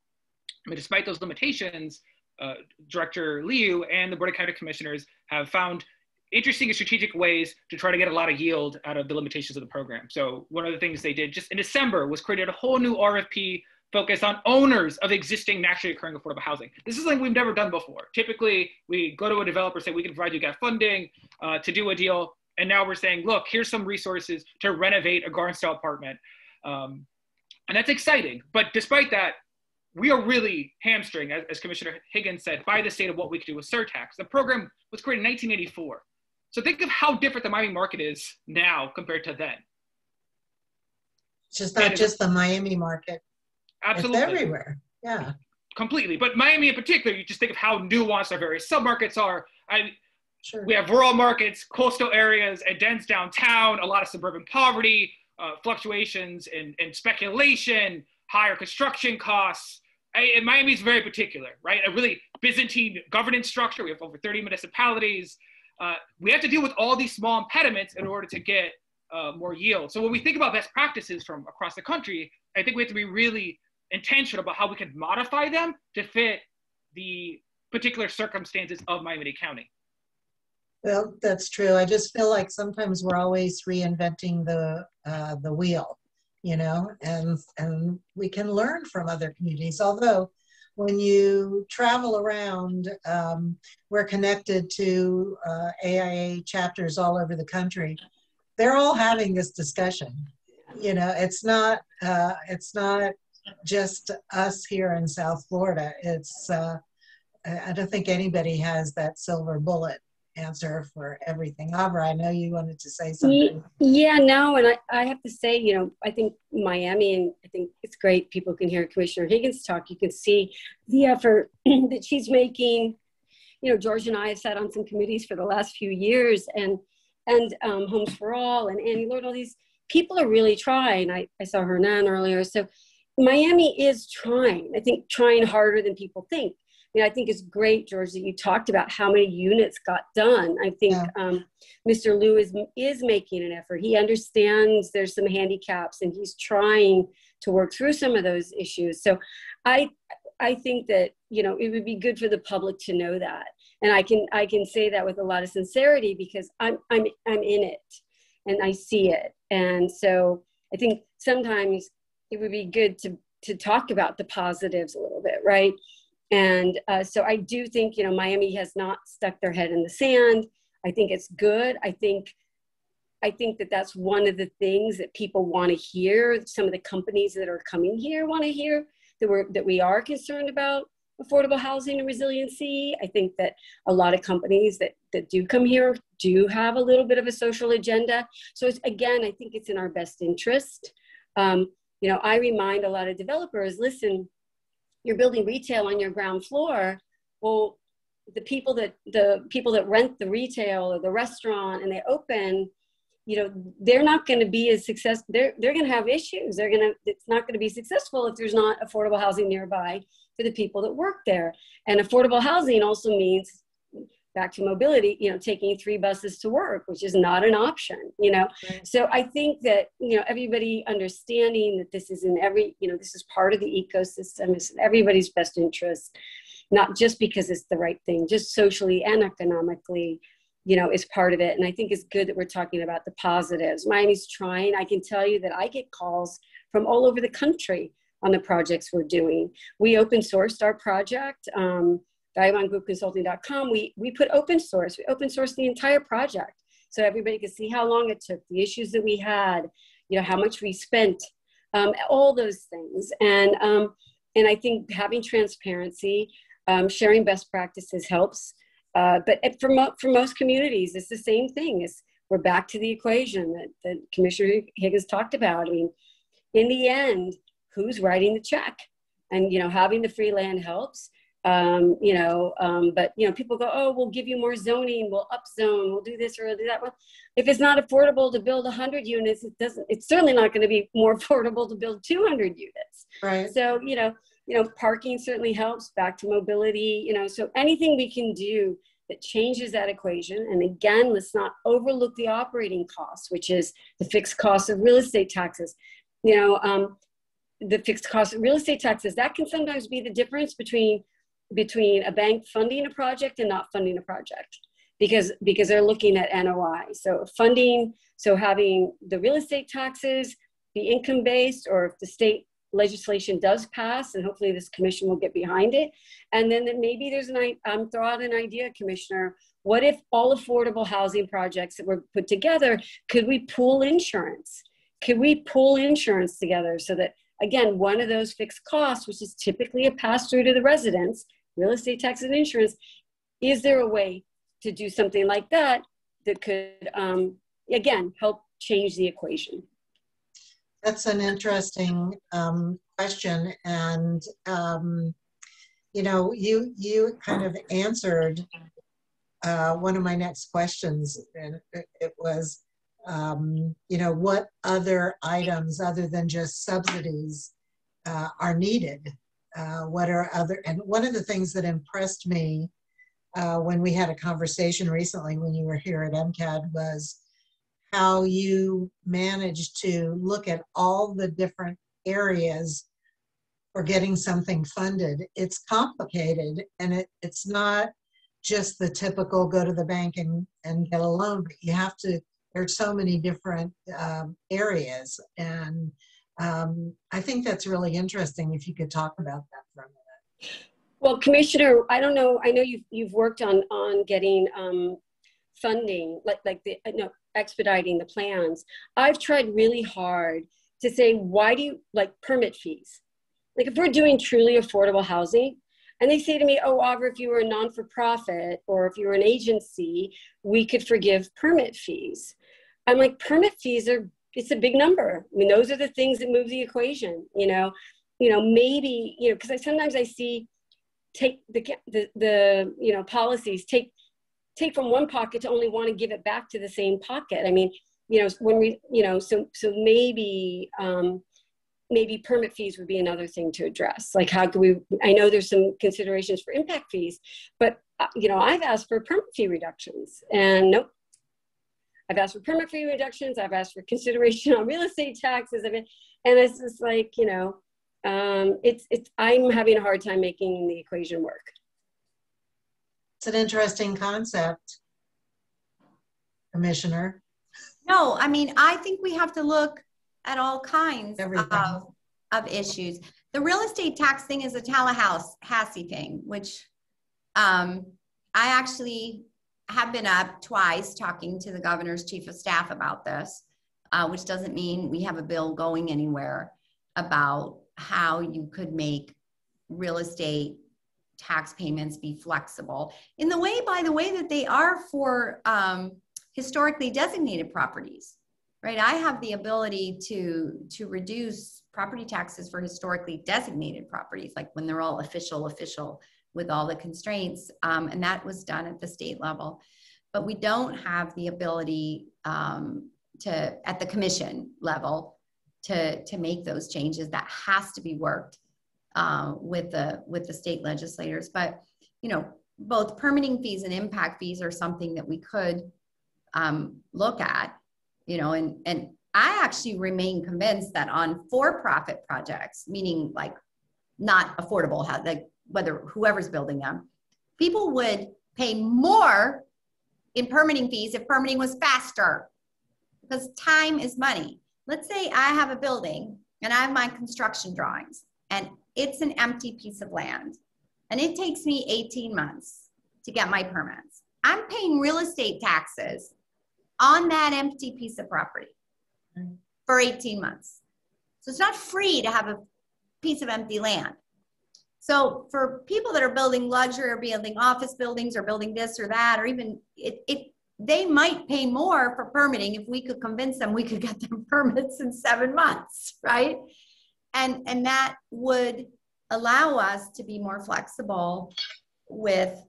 But despite those limitations, uh, Director Liu and the Board of County Commissioners have found interesting and strategic ways to try to get a lot of yield out of the limitations of the program. So one of the things they did just in December was created a whole new RFP focused on owners of existing naturally occurring affordable housing. This is something we've never done before. Typically, we go to a developer, say we can provide you gap funding uh, to do a deal, and now we're saying, look, here's some resources to renovate a garden style apartment. Um, and that's exciting. But despite that, we are really hamstring, as, as, Commissioner Higgins said, by the state of what we could do with surtax. The program was created in 1984. So think of how different the Miami market is now compared to then. It's just not and just the Miami market. Absolutely. It's everywhere. Yeah. Completely. But Miami in particular, you just think of how nuanced our various submarkets are. I, sure. We have rural markets, coastal areas, a dense downtown, a lot of suburban poverty, uh, fluctuations in, in speculation, higher construction costs. I, and Miami is very particular, right? A really Byzantine governance structure. We have over 30 municipalities. Uh, we have to deal with all these small impediments in order to get uh, more yield. So when we think about best practices from across the country, I think we have to be really intentional about how we can modify them to fit the particular circumstances of Miami County. Well, that's true. I just feel like sometimes we're always reinventing the uh, the wheel, you know, and and we can learn from other communities. Although, when you travel around, um, we're connected to uh, AIA chapters all over the country. They're all having this discussion. You know, it's not uh, it's not just us here in South Florida. It's uh, I don't think anybody has that silver bullet answer for everything. Avra, I know you wanted to say something. Yeah, no, and I, I have to say, you know, I think Miami, and I think it's great people can hear Commissioner Higgins talk. You can see the effort [CLEARS THROAT] that she's making. You know, George and I have sat on some committees for the last few years, and and um, Homes for All and Annie Lord, all these people are really trying. I, I saw Hernan earlier. So Miami is trying, I think, trying harder than people think. I, mean, I think it's great, George, that you talked about how many units got done. I think yeah. um, Mr. Liu is, is making an effort. He understands there's some handicaps and he's trying to work through some of those issues. So I, I think that, you know, it would be good for the public to know that. And I can, I can say that with a lot of sincerity because I'm, I'm, I'm in it and I see it. And so I think sometimes it would be good to to talk about the positives a little bit, right? And uh, so I do think you know Miami has not stuck their head in the sand. I think it's good. I think I think that that's one of the things that people want to hear. Some of the companies that are coming here want to hear that we're that we are concerned about affordable housing and resiliency. I think that a lot of companies that that do come here do have a little bit of a social agenda. So it's, again, I think it's in our best interest. Um, you know, I remind a lot of developers, listen, you're building retail on your ground floor. Well, the people that the people that rent the retail or the restaurant and they open you know they're not going to be as successful they're, they're going to have issues they're going to it's not going to be successful if there's not affordable housing nearby for the people that work there and affordable housing also means back to mobility you know taking three buses to work which is not an option you know right. so i think that you know everybody understanding that this is in every you know this is part of the ecosystem it's in everybody's best interest not just because it's the right thing, just socially and economically, you know, is part of it. And I think it's good that we're talking about the positives. Miami's trying. I can tell you that I get calls from all over the country on the projects we're doing. We open sourced our project. Um, VagabondGroupConsulting.com, we, we put open source, we open source the entire project so everybody could see how long it took, the issues that we had, you know, how much we spent, um, all those things. And, um, and I think having transparency, um, sharing best practices helps. Uh, but for, mo- for most communities, it's the same thing. It's, we're back to the equation that, that Commissioner Higgins talked about. I mean, in the end, who's writing the check? And, you know, having the free land helps. Um, you know, um, but you know, people go, oh, we'll give you more zoning, we'll upzone, we'll do this or we'll do that. Well, if it's not affordable to build 100 units, it doesn't. It's certainly not going to be more [LAUGHS] affordable to build 200 units. Right. So you know, you know, parking certainly helps, back to mobility, you know, so anything we can do that changes that equation. And again, let's not overlook the operating costs, which is the fixed cost of real estate taxes. You know, um, the fixed cost of real estate taxes, that can sometimes be the difference between between a bank funding a project and not funding a project because because they're looking at NOI. So funding, so having the real estate taxes be income based, or if the state legislation does pass, and hopefully this commission will get behind it. And then maybe there's an, um, throw out an idea, Commissioner, what if all affordable housing projects that were put together, could we pool insurance? Could we pool insurance together so that, again, one of those fixed costs, which is typically a pass through to the residents, real estate taxes and insurance, is there a way to do something like that that could, um, again, help change the equation? That's an interesting um, question, and um, you know, you you kind of answered uh, one of my next questions, and it, was, um, you know, what other items other than just subsidies uh, are needed? Uh, what are other? And one of the things that impressed me uh, when we had a conversation recently when you were here at MCAD was how you managed to look at all the different areas for getting something funded. It's complicated and it, it's not just the typical go to the bank and, and get a loan, but you have to, there's so many different um, areas. And um, I think that's really interesting if you could talk about that for a minute. Well, Commissioner, I don't know. I know you've you've worked on on getting um, funding, like like the no expediting the plans. I've tried really hard to say, why do you like permit fees? Like if we're doing truly affordable housing, and they say to me, oh, Aubrey, if you were a non for profit or if you were an agency, we could forgive permit fees. I'm like, permit fees are, it's a big number. I mean, those are the things that move the equation, you know? You know, maybe, you know, because I sometimes I see take the, the, the, you know, policies, take take from one pocket to only want to give it back to the same pocket. I mean, you know, when we, you know, so so maybe um, maybe permit fees would be another thing to address. Like, how could we? I know there's some considerations for impact fees, but uh, you know, I've asked for permit fee reductions, and nope. I've asked for permit fee reductions. I've asked for consideration [LAUGHS] on real estate taxes. I mean, and it's just like you know, um, it's it's. I'm having a hard time making the equation work. It's an interesting concept, Commissioner. No, I mean, I think we have to look at all kinds of, of issues. The real estate tax thing is a Tallahassee thing, which um, I actually have been up twice talking to the governor's chief of staff about this, uh, which doesn't mean we have a bill going anywhere about how you could make real estate tax payments be flexible in the way, by the way, that they are for um, historically designated properties, right? I have the ability to to reduce property taxes for historically designated properties, like when they're all official, official with all the constraints, um, and that was done at the state level. But we don't have the ability um, to at the commission level to to make those changes. That has to be worked uh, with the with the state legislators. But you know, both permitting fees and impact fees are something that we could um, look at. You know, and and I actually remain convinced that on for-profit projects, meaning like not affordable, like whether whoever's building them, people would pay more in permitting fees if permitting was faster because time is money. Let's say I have a building and I have my construction drawings and it's an empty piece of land and it takes me 18 months to get my permits. I'm paying real estate taxes on that empty piece of property for 18 months. So it's not free to have a piece of empty land. So for people that are building luxury or building office buildings or building this or that, or even it, it they might pay more for permitting if we could convince them we could get [LAUGHS] them permits in seven months, right? And and that would allow us to be more flexible with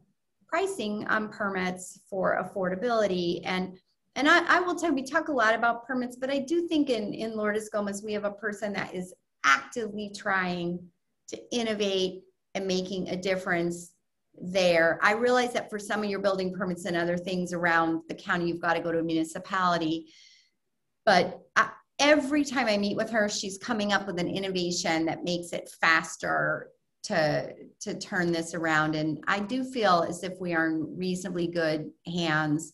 pricing on permits for affordability and and I, I, will tell we talk a lot about permits, but I do think in, in Lourdes Gomez, we have a person that is actively trying to innovate and making a difference there. I realize that for some of your building permits and other things around the county, you've got to go to a municipality. But I, every time I meet with her, she's coming up with an innovation that makes it faster to to turn this around. And I do feel as if we are in reasonably good hands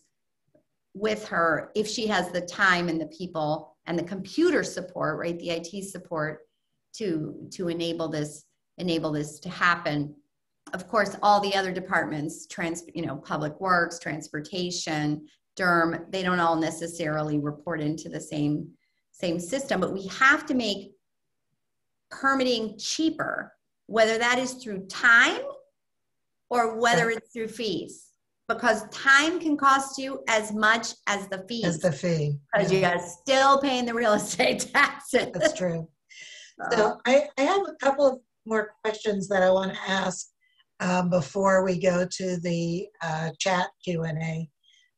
with her if she has the time and the people and the computer support, right? The IT support to to enable this enable this to happen. Of course, all the other departments, trans, you know, public works, transportation, DERM, they don't all necessarily report into the same, same system, but we have to make permitting cheaper, whether that is through time or whether it's through fees because time can cost you as much as the fee. As the fee. Because yeah. you are still paying the real [LAUGHS] estate taxes. That's true. Uh, so I, I have a couple of more questions that I want to ask um, before we go to the uh, chat Q&A.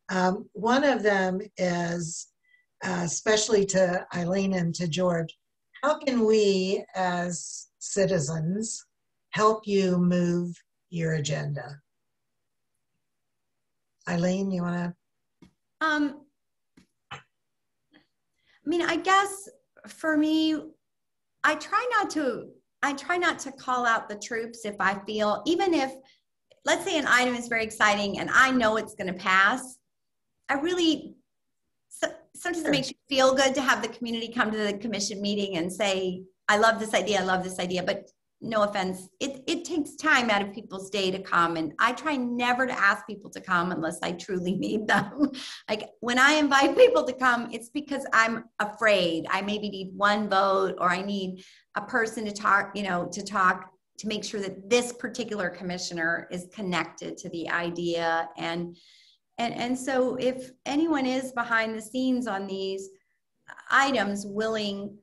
Um, one of them is, uh, especially to Eileen and to George, how can we as citizens help you move your agenda? Eileen, you want to? Um, I mean, I guess for me, I try not to I try not to call out the troops if I feel, even if, let's say, an item is very exciting and I know it's going to pass. I really, so, sometimes sure. it makes you feel good to have the community come to the commission meeting and say, I love this idea, I love this idea. But no offense, it, it takes time out of people's day to come. And I try never to ask people to come unless I truly [LAUGHS] need them. like when I invite people to come, it's because I'm afraid. I maybe need one vote or I need a person to talk, you know, to talk to make sure that this particular commissioner is connected to the idea. And and and so if anyone is behind the scenes on these items willing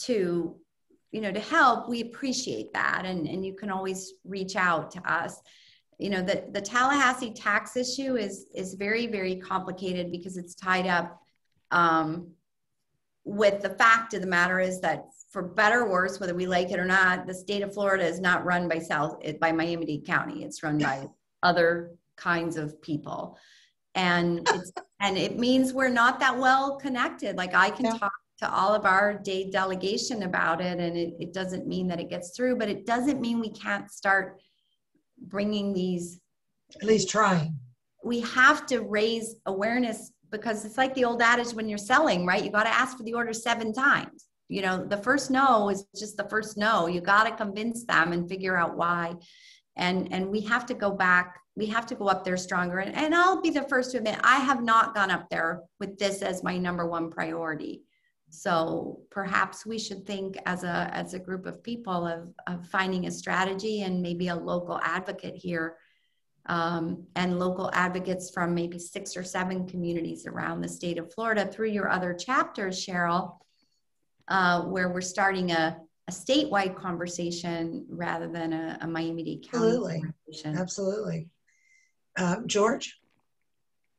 to you know to help we appreciate that and and you can always reach out to us you know the the tallahassee tax issue is is very very complicated because it's tied up um, with the fact of the matter is that for better or worse whether we like it or not the state of florida is not run by south eh, by miami-dade county. It's run by [LAUGHS] other kinds of people. And it's and it means we're not that well connected. Like i can yeah. talk to all of our Dade delegation about it and it, it doesn't mean that it gets through but it doesn't mean we can't start bringing these at least trying we have to raise awareness because it's like the old adage when you're selling right you got to ask for the order seven times you know the first no is just the first no. You got to convince them and figure out why. And and we have to go back we have to go up there stronger. And, and i'll be the first to admit i have not gone up there with this as my number one priority. So perhaps we should think as a as a group of people of, of finding a strategy and maybe a local advocate here um, and local advocates from maybe six or seven communities around the state of florida through your other chapters cheryl uh, where we're starting a, a statewide conversation rather than a, a Miami-Dade County Absolutely. conversation. Absolutely. Uh, George?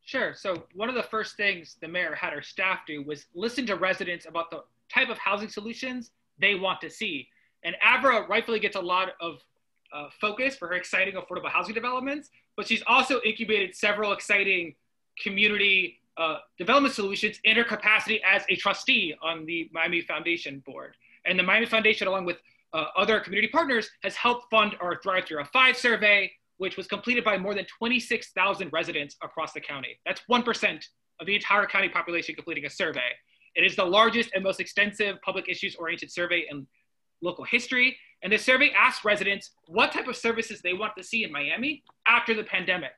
Sure. So one of the first things the mayor had her staff do was listen to residents about the type of housing solutions they want to see. And Avra rightfully gets a lot of uh, focus for her exciting affordable housing developments, but she's also incubated several exciting community uh, development solutions in her capacity as a trustee on the Miami Foundation board. And the Miami Foundation, along with uh, other community partners, has helped fund our Thrive 305 survey, which was completed by more than 26,000 residents across the county. That's 1% of the entire county population completing a survey. It is the largest and most extensive public issues oriented survey in local history. And the survey asked residents what type of services they want to see in Miami after the pandemic.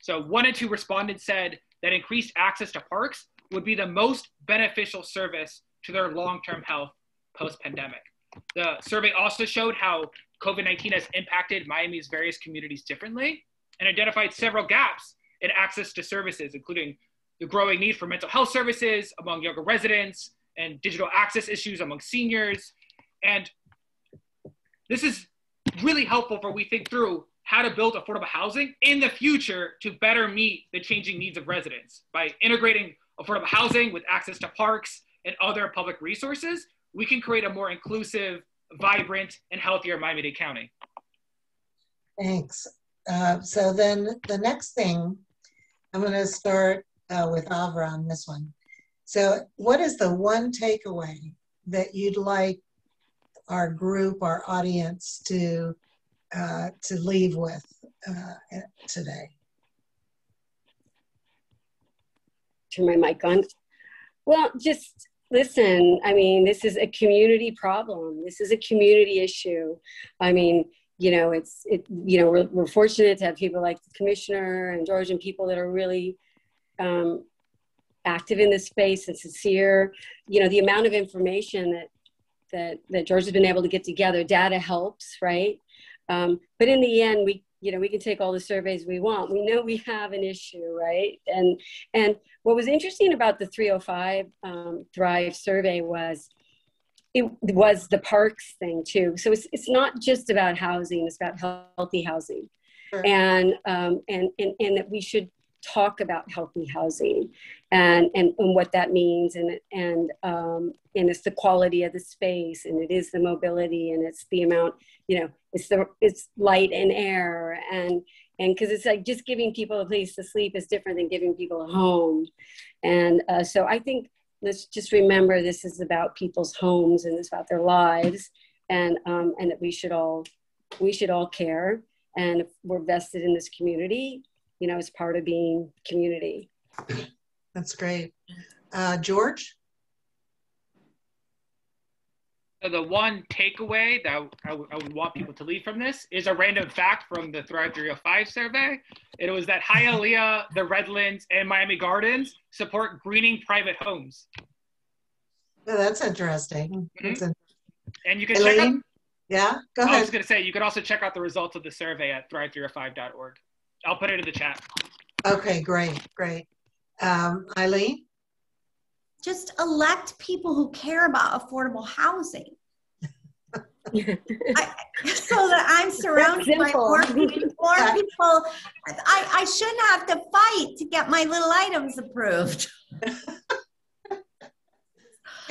So one in two respondents said that increased access to parks would be the most beneficial service to their long-term health post-pandemic. The survey also showed how COVID-19 has impacted Miami's various communities differently and identified several gaps in access to services, including the growing need for mental health services among younger residents and digital access issues among seniors. And this is really helpful for we think through how to build affordable housing in the future to better meet the changing needs of residents. By integrating affordable housing with access to parks and other public resources, we can create a more inclusive, vibrant, and healthier Miami-Dade County. Thanks. Uh, so then the next thing, I'm going to start uh, with Avra on this one. So what is the one takeaway that you'd like our group, our audience to uh, to leave with uh, today? Turn my mic on. Well, just listen. I mean, this is a community problem. This is a community issue. I mean, you know, it's it. You know, we're we're fortunate to have people like the commissioner and George and people that are really um, active in this space and sincere. You know, the amount of information that that that George has been able to get together. Data helps, right? Um, but in the end, we you know we can take all the surveys we want. We know we have an issue, right? And and what was interesting about the 305 um, Thrive survey was it was the parks thing too. So it's it's not just about housing; it's about healthy housing, sure. and um, and and and that we should talk about healthy housing and, and, and what that means and, and, um, and it's the quality of the space and it is the mobility and it's the amount, you know, it's the, it's light and air and, and because it's like just giving people a place to sleep is different than giving people a home. And uh, so I think let's just remember this is about people's homes and it's about their lives and, um, and that we should all, we should all care and we're vested in this community you know, as part of being community. That's great. Uh, George? So the one takeaway that I, would want people to leave from this is a random fact from the Thrive 305 survey. It was that Hialeah, [LAUGHS] the Redlands, and Miami Gardens support greening private homes. Oh, that's interesting. Mm -hmm. that's interesting. And you can Elaine? check out. Yeah, go ahead. I was going to say, you could also check out the results of the survey at thrive305.org. I'll put it in the chat. Okay, great, great. Um, Eileen? Just elect people who care about affordable housing. [LAUGHS] I, so that I'm surrounded by more people. More people. I, I shouldn't have to fight to get my little items approved. I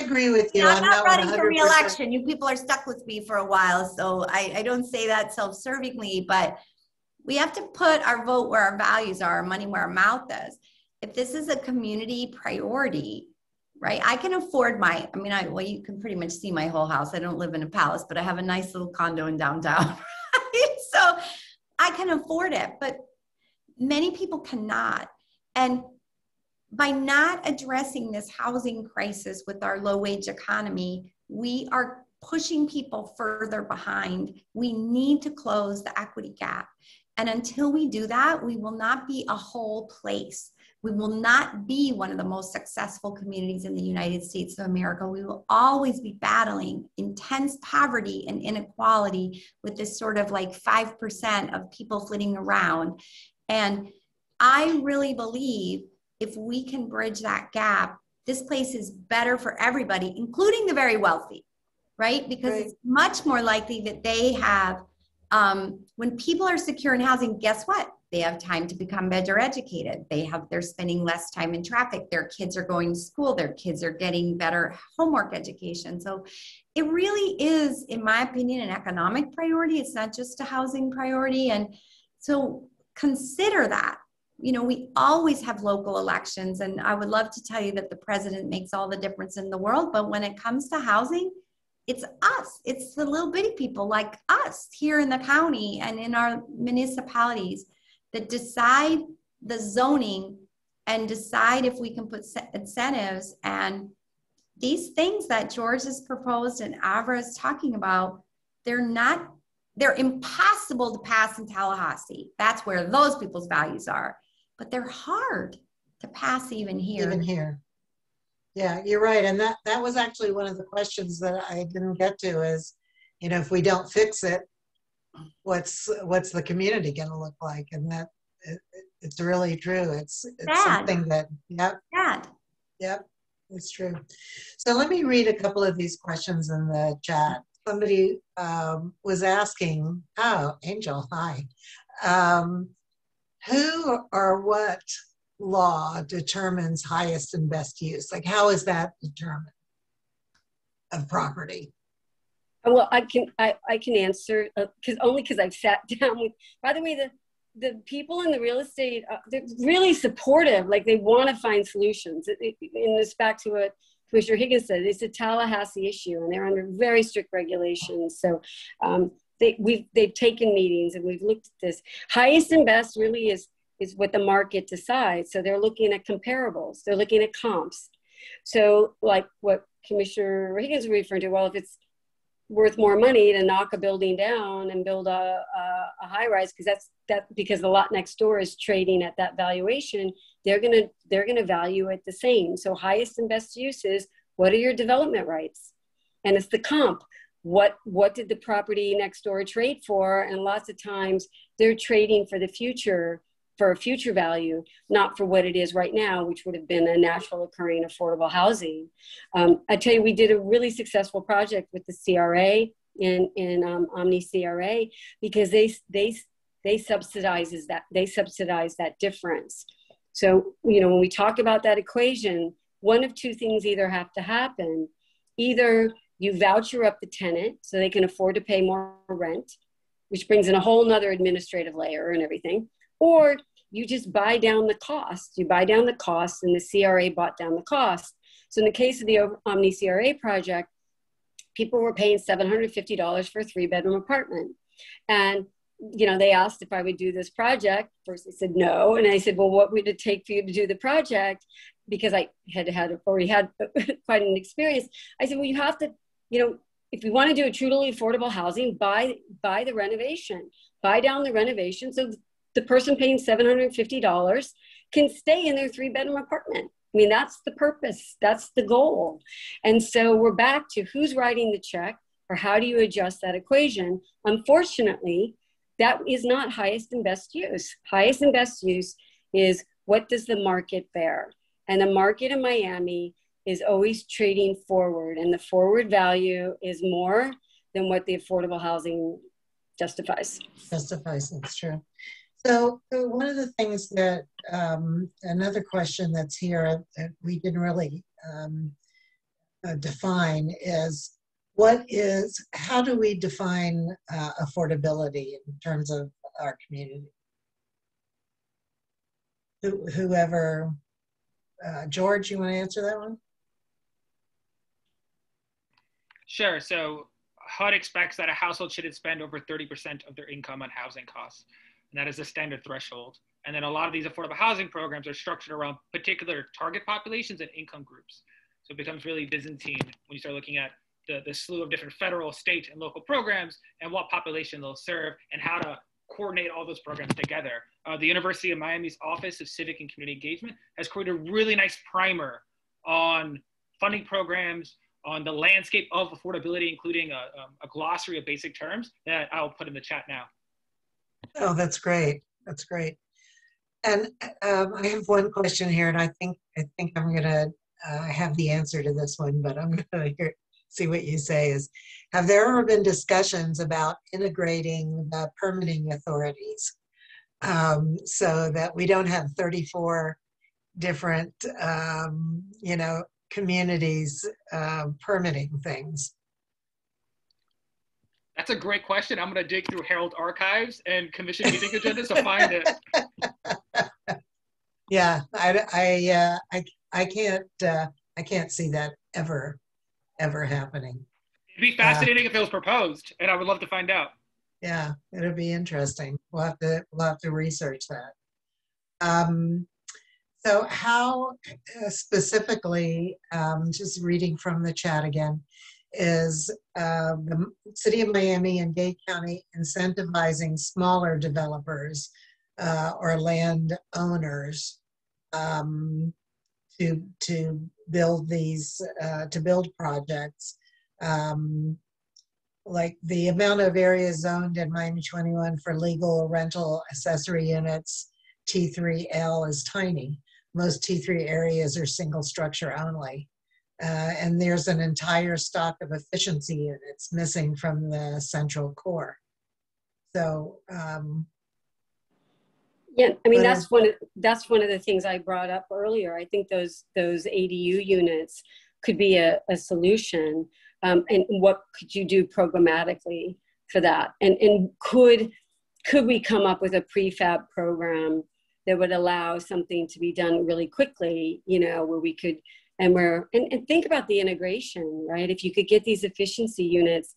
[LAUGHS] agree with you. Yeah, I'm not running 100%. for reelection. You people are stuck with me for a while, so I, I don't say that self-servingly, but we have to put our vote where our values are, our money where our mouth is. If this is a community priority, right? I can afford my, I mean, I, well, you can pretty much see my whole house. I don't live in a palace, but I have a nice little condo in downtown. [LAUGHS] Right? So I can afford it, but many people cannot. And by not addressing this housing crisis with our low wage economy, we are pushing people further behind. We need to close the equity gap. And until we do that, we will not be a whole place. We will not be one of the most successful communities in the United States of America. We will always be battling intense poverty and inequality with this sort of like 5% of people flitting around. And I really believe if we can bridge that gap, this place is better for everybody, including the very wealthy, right? Because right. it's much more likely that they have, um, when people are secure in housing, guess what? They have time to become better educated. They have, they're spending less time in traffic. Their kids are going to school. Their kids are getting better homework education. So it really is, in my opinion, an economic priority. It's not just a housing priority. And so consider that you know, we always have local elections, and I would love to tell you that the president makes all the difference in the world. But when it comes to housing, it's us, it's the little bitty people like us here in the county and in our municipalities that decide the zoning and decide if we can put incentives and these things that George has proposed and Avra is talking about, they're not, they're impossible to pass in Tallahassee. That's where those people's values are but they're hard to pass even here. Even here. Yeah, you're right. And that, that was actually one of the questions that I didn't get to is, you know, if we don't fix it, what's what's the community going to look like? And that it, it's really true. It's it's Sad. something that yep. Sad. Yep, it's true. So let me read a couple of these questions in the chat. Somebody um, was asking, oh, Angel, hi. Um, who or what law determines highest and best use? Like, how is that determined of property? Well, I can I, I can answer because uh, only because I've sat [LAUGHS] down with. By the way, the the people in the real estate uh, they're really supportive. Like they want to find solutions. It, it, this back to what Commissioner Higgins said. It's a Tallahassee issue, and they're under very strict regulations. So um, they, we've they've taken meetings and we've looked at this. Highest and best really is is what the market decides. So they're looking at comparables. They're looking at comps. So like what Commissioner Higgins was referring to, well, if it's worth more money to knock a building down and build a, a, a high rise because that's that because the lot next door is trading at that valuation they're gonna they're gonna value it the same so highest and best uses what are your development rights and it's the comp what what did the property next door trade for and lots of times they're trading for the future for a future value not for what it is right now which would have been a natural occurring affordable housing um, i tell you we did a really successful project with the cra in in um, omni cra because they they they subsidizes that they subsidize that difference so you know when we talk about that equation one of two things either have to happen either you voucher up the tenant so they can afford to pay more rent, which brings in a whole nother administrative layer and everything. Or you just buy down the cost. You buy down the cost, and the CRA bought down the cost. So in the case of the Omni CRA project, people were paying $750 for a three bedroom apartment. And you know, they asked if I would do this project. First, I said no, and I said, "Well, what would it take for you to do the project?" Because I had had already had [LAUGHS] quite an experience. I said, "Well, you have to you know, if you want to do a truly affordable housing, buy buy the renovation, buy down the renovation, so the person paying seven hundred and fifty dollars can stay in their three bedroom apartment. I mean, that's the purpose, that's the goal. And so we're back to who's writing the check or how do you adjust that equation? Unfortunately, that is not highest and best use. Highest and best use is what does the market bear? And the market in Miami is always trading forward, and the forward value is more than what the affordable housing justifies. Justifies, that's true. So, so one of the things that um, another question that's here that we didn't really um, uh, define is what is how do we define uh, affordability in terms of our community? whoever, uh, George, you want to answer that one? Sure. So HUD expects that a household should spend over 30% of their income on housing costs. And that is a standard threshold. And then a lot of these affordable housing programs are structured around particular target populations and income groups. So it becomes really Byzantine when you start looking at the, the slew of different federal, state, and local programs and what population they'll serve and how to coordinate all those programs together. Uh, the University of Miami's Office of Civic and Community Engagement has created a really nice primer on funding programs, on the landscape of affordability, including a, um, a glossary of basic terms that I'll put in the chat now. Oh, that's great. That's great. And um, I have one question here, and I think I think I'm gonna uh, have the answer to this one, but I'm [LAUGHS] gonna hear, see what you say. Is have there ever been discussions about integrating the permitting authorities um, so that we don't have 34 different, um, you know, communities uh, permitting things? That's a great question. I'm going to dig through Herald archives and commission meeting agendas to find it. [LAUGHS] Yeah, I, I, uh, I, I can't, uh, I can't see that ever, ever happening. It'd be fascinating uh, if it was proposed, and I would love to find out. Yeah, it'll be interesting. We'll have to, we'll have to research that. Um, so how uh, specifically, um, just reading from the chat again, is uh, the City of Miami and Dade County incentivizing smaller developers uh, or land owners um, to to build these uh, to build projects. Um, like the amount of areas zoned in Miami 21 for legal rental accessory units T3L is tiny. Most T3 areas are single structure only. Uh, and there's an entire stock of efficiency units missing from the central core. So, um, yeah, I mean that's one of, that's one of the things I brought up earlier. I think those those ADU units could be a, a solution. Um, and what could you do programmatically for that? And and could could we come up with a prefab program that would allow something to be done really quickly? You know, where we could and where and, and think about the integration right? If you could get these efficiency units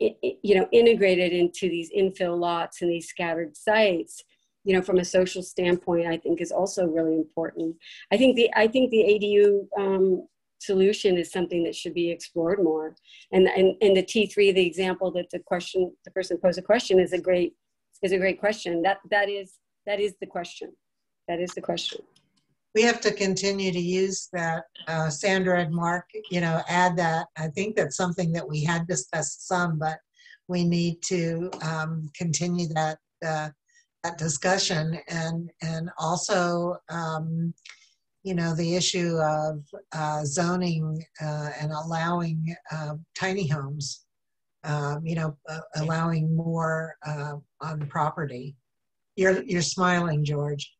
it, it, you know integrated into these infill lots and these scattered sites you know from a social standpoint i think is also really important. I think the i think the adu um, solution is something that should be explored more. And and, and the t3 the example that the question the person posed a question is a great is a great question. That that is that is the question. That is the question we have to continue to use that. Uh, Sandra and Mark, you know, add that. I think that's something that we had discussed some, but we need to um, continue that uh, that discussion and and also um, you know the issue of uh, zoning uh, and allowing uh, tiny homes um, you know allowing more uh, on property you're you're smiling george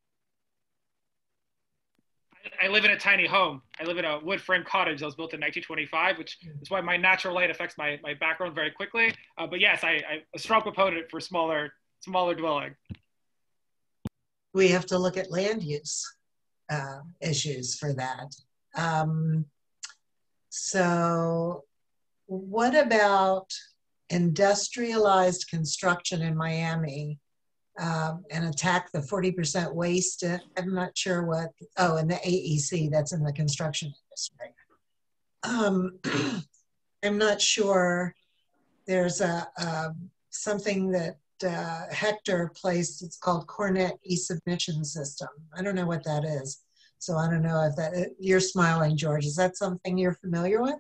I live in a tiny home. I live in a wood frame cottage that was built in 1925, which is why my natural light affects my, my background very quickly. Uh, but yes, I, I a strong proponent for smaller smaller dwelling. We have to look at land use uh, issues for that. Um, so, what about industrialized construction in Miami um, and attack the 40% waste. I'm not sure what, oh, and the AEC, that's in the construction industry. Um, [CLEARS THROAT] I'm not sure there's a, a something that uh, Hector placed, it's called Cornet e-submission system. I don't know what that is. So I don't know if that, you're smiling, George. Is that something you're familiar with?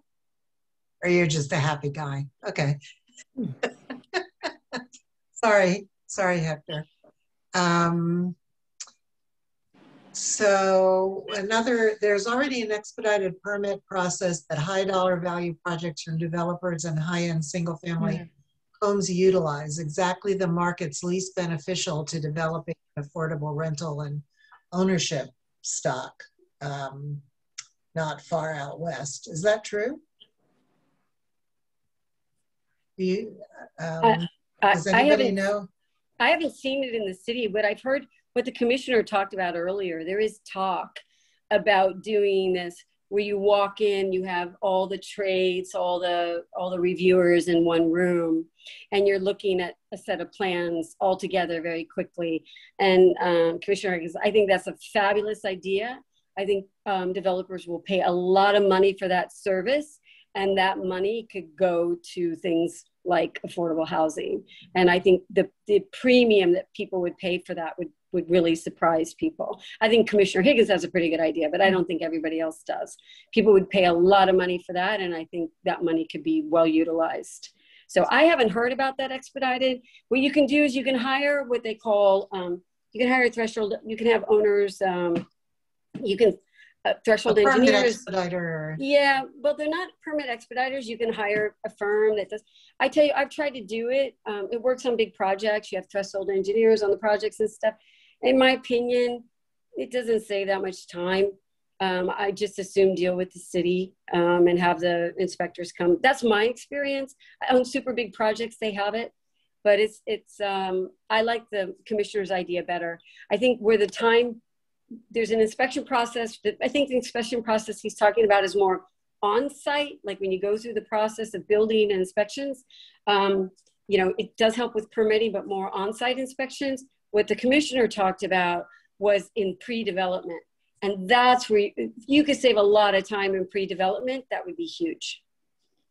Or you're just a happy guy? Okay. [LAUGHS] Sorry. Sorry, Hector. Um, so another, there's already an expedited permit process that high dollar value projects from developers and high-end single family mm. homes utilize, exactly the markets least beneficial to developing affordable rental and ownership stock, um, not far out west. Is that true? Do you, um, uh, does anybody know? I haven't seen it in the city, but I've heard what the commissioner talked about earlier. There is talk about doing this where you walk in, you have all the trades, all the all the reviewers in one room, and you're looking at a set of plans all together very quickly. And um, Commissioner, I think that's a fabulous idea. I think um, developers will pay a lot of money for that service, and that money could go to things like affordable housing. And I think the, the premium that people would pay for that would, would really surprise people. I think Commissioner Higgins has a pretty good idea, but I don't think everybody else does. People would pay a lot of money for that, and I think that money could be well utilized. So I haven't heard about that expedited. What you can do is you can hire what they call, um, you can hire a threshold, you can have owners, um, you can uh, threshold engineers. Expediter. Yeah, well, they're not permit expediters. You can hire a firm that does. I tell you, I've tried to do it. Um, it works on big projects. You have threshold engineers on the projects and stuff. In my opinion, it doesn't save that much time. Um, I just assume deal with the city um, and have the inspectors come. That's my experience. On super big projects; they have it, but it's it's. Um, I like the commissioner's idea better. I think where the time there's an inspection process. That I think the inspection process he's talking about is more on site, like when you go through the process of building and inspections. Um, you know, it does help with permitting, but more on site inspections. What the commissioner talked about was in pre development and that's where you, you could save a lot of time in pre-development that would be huge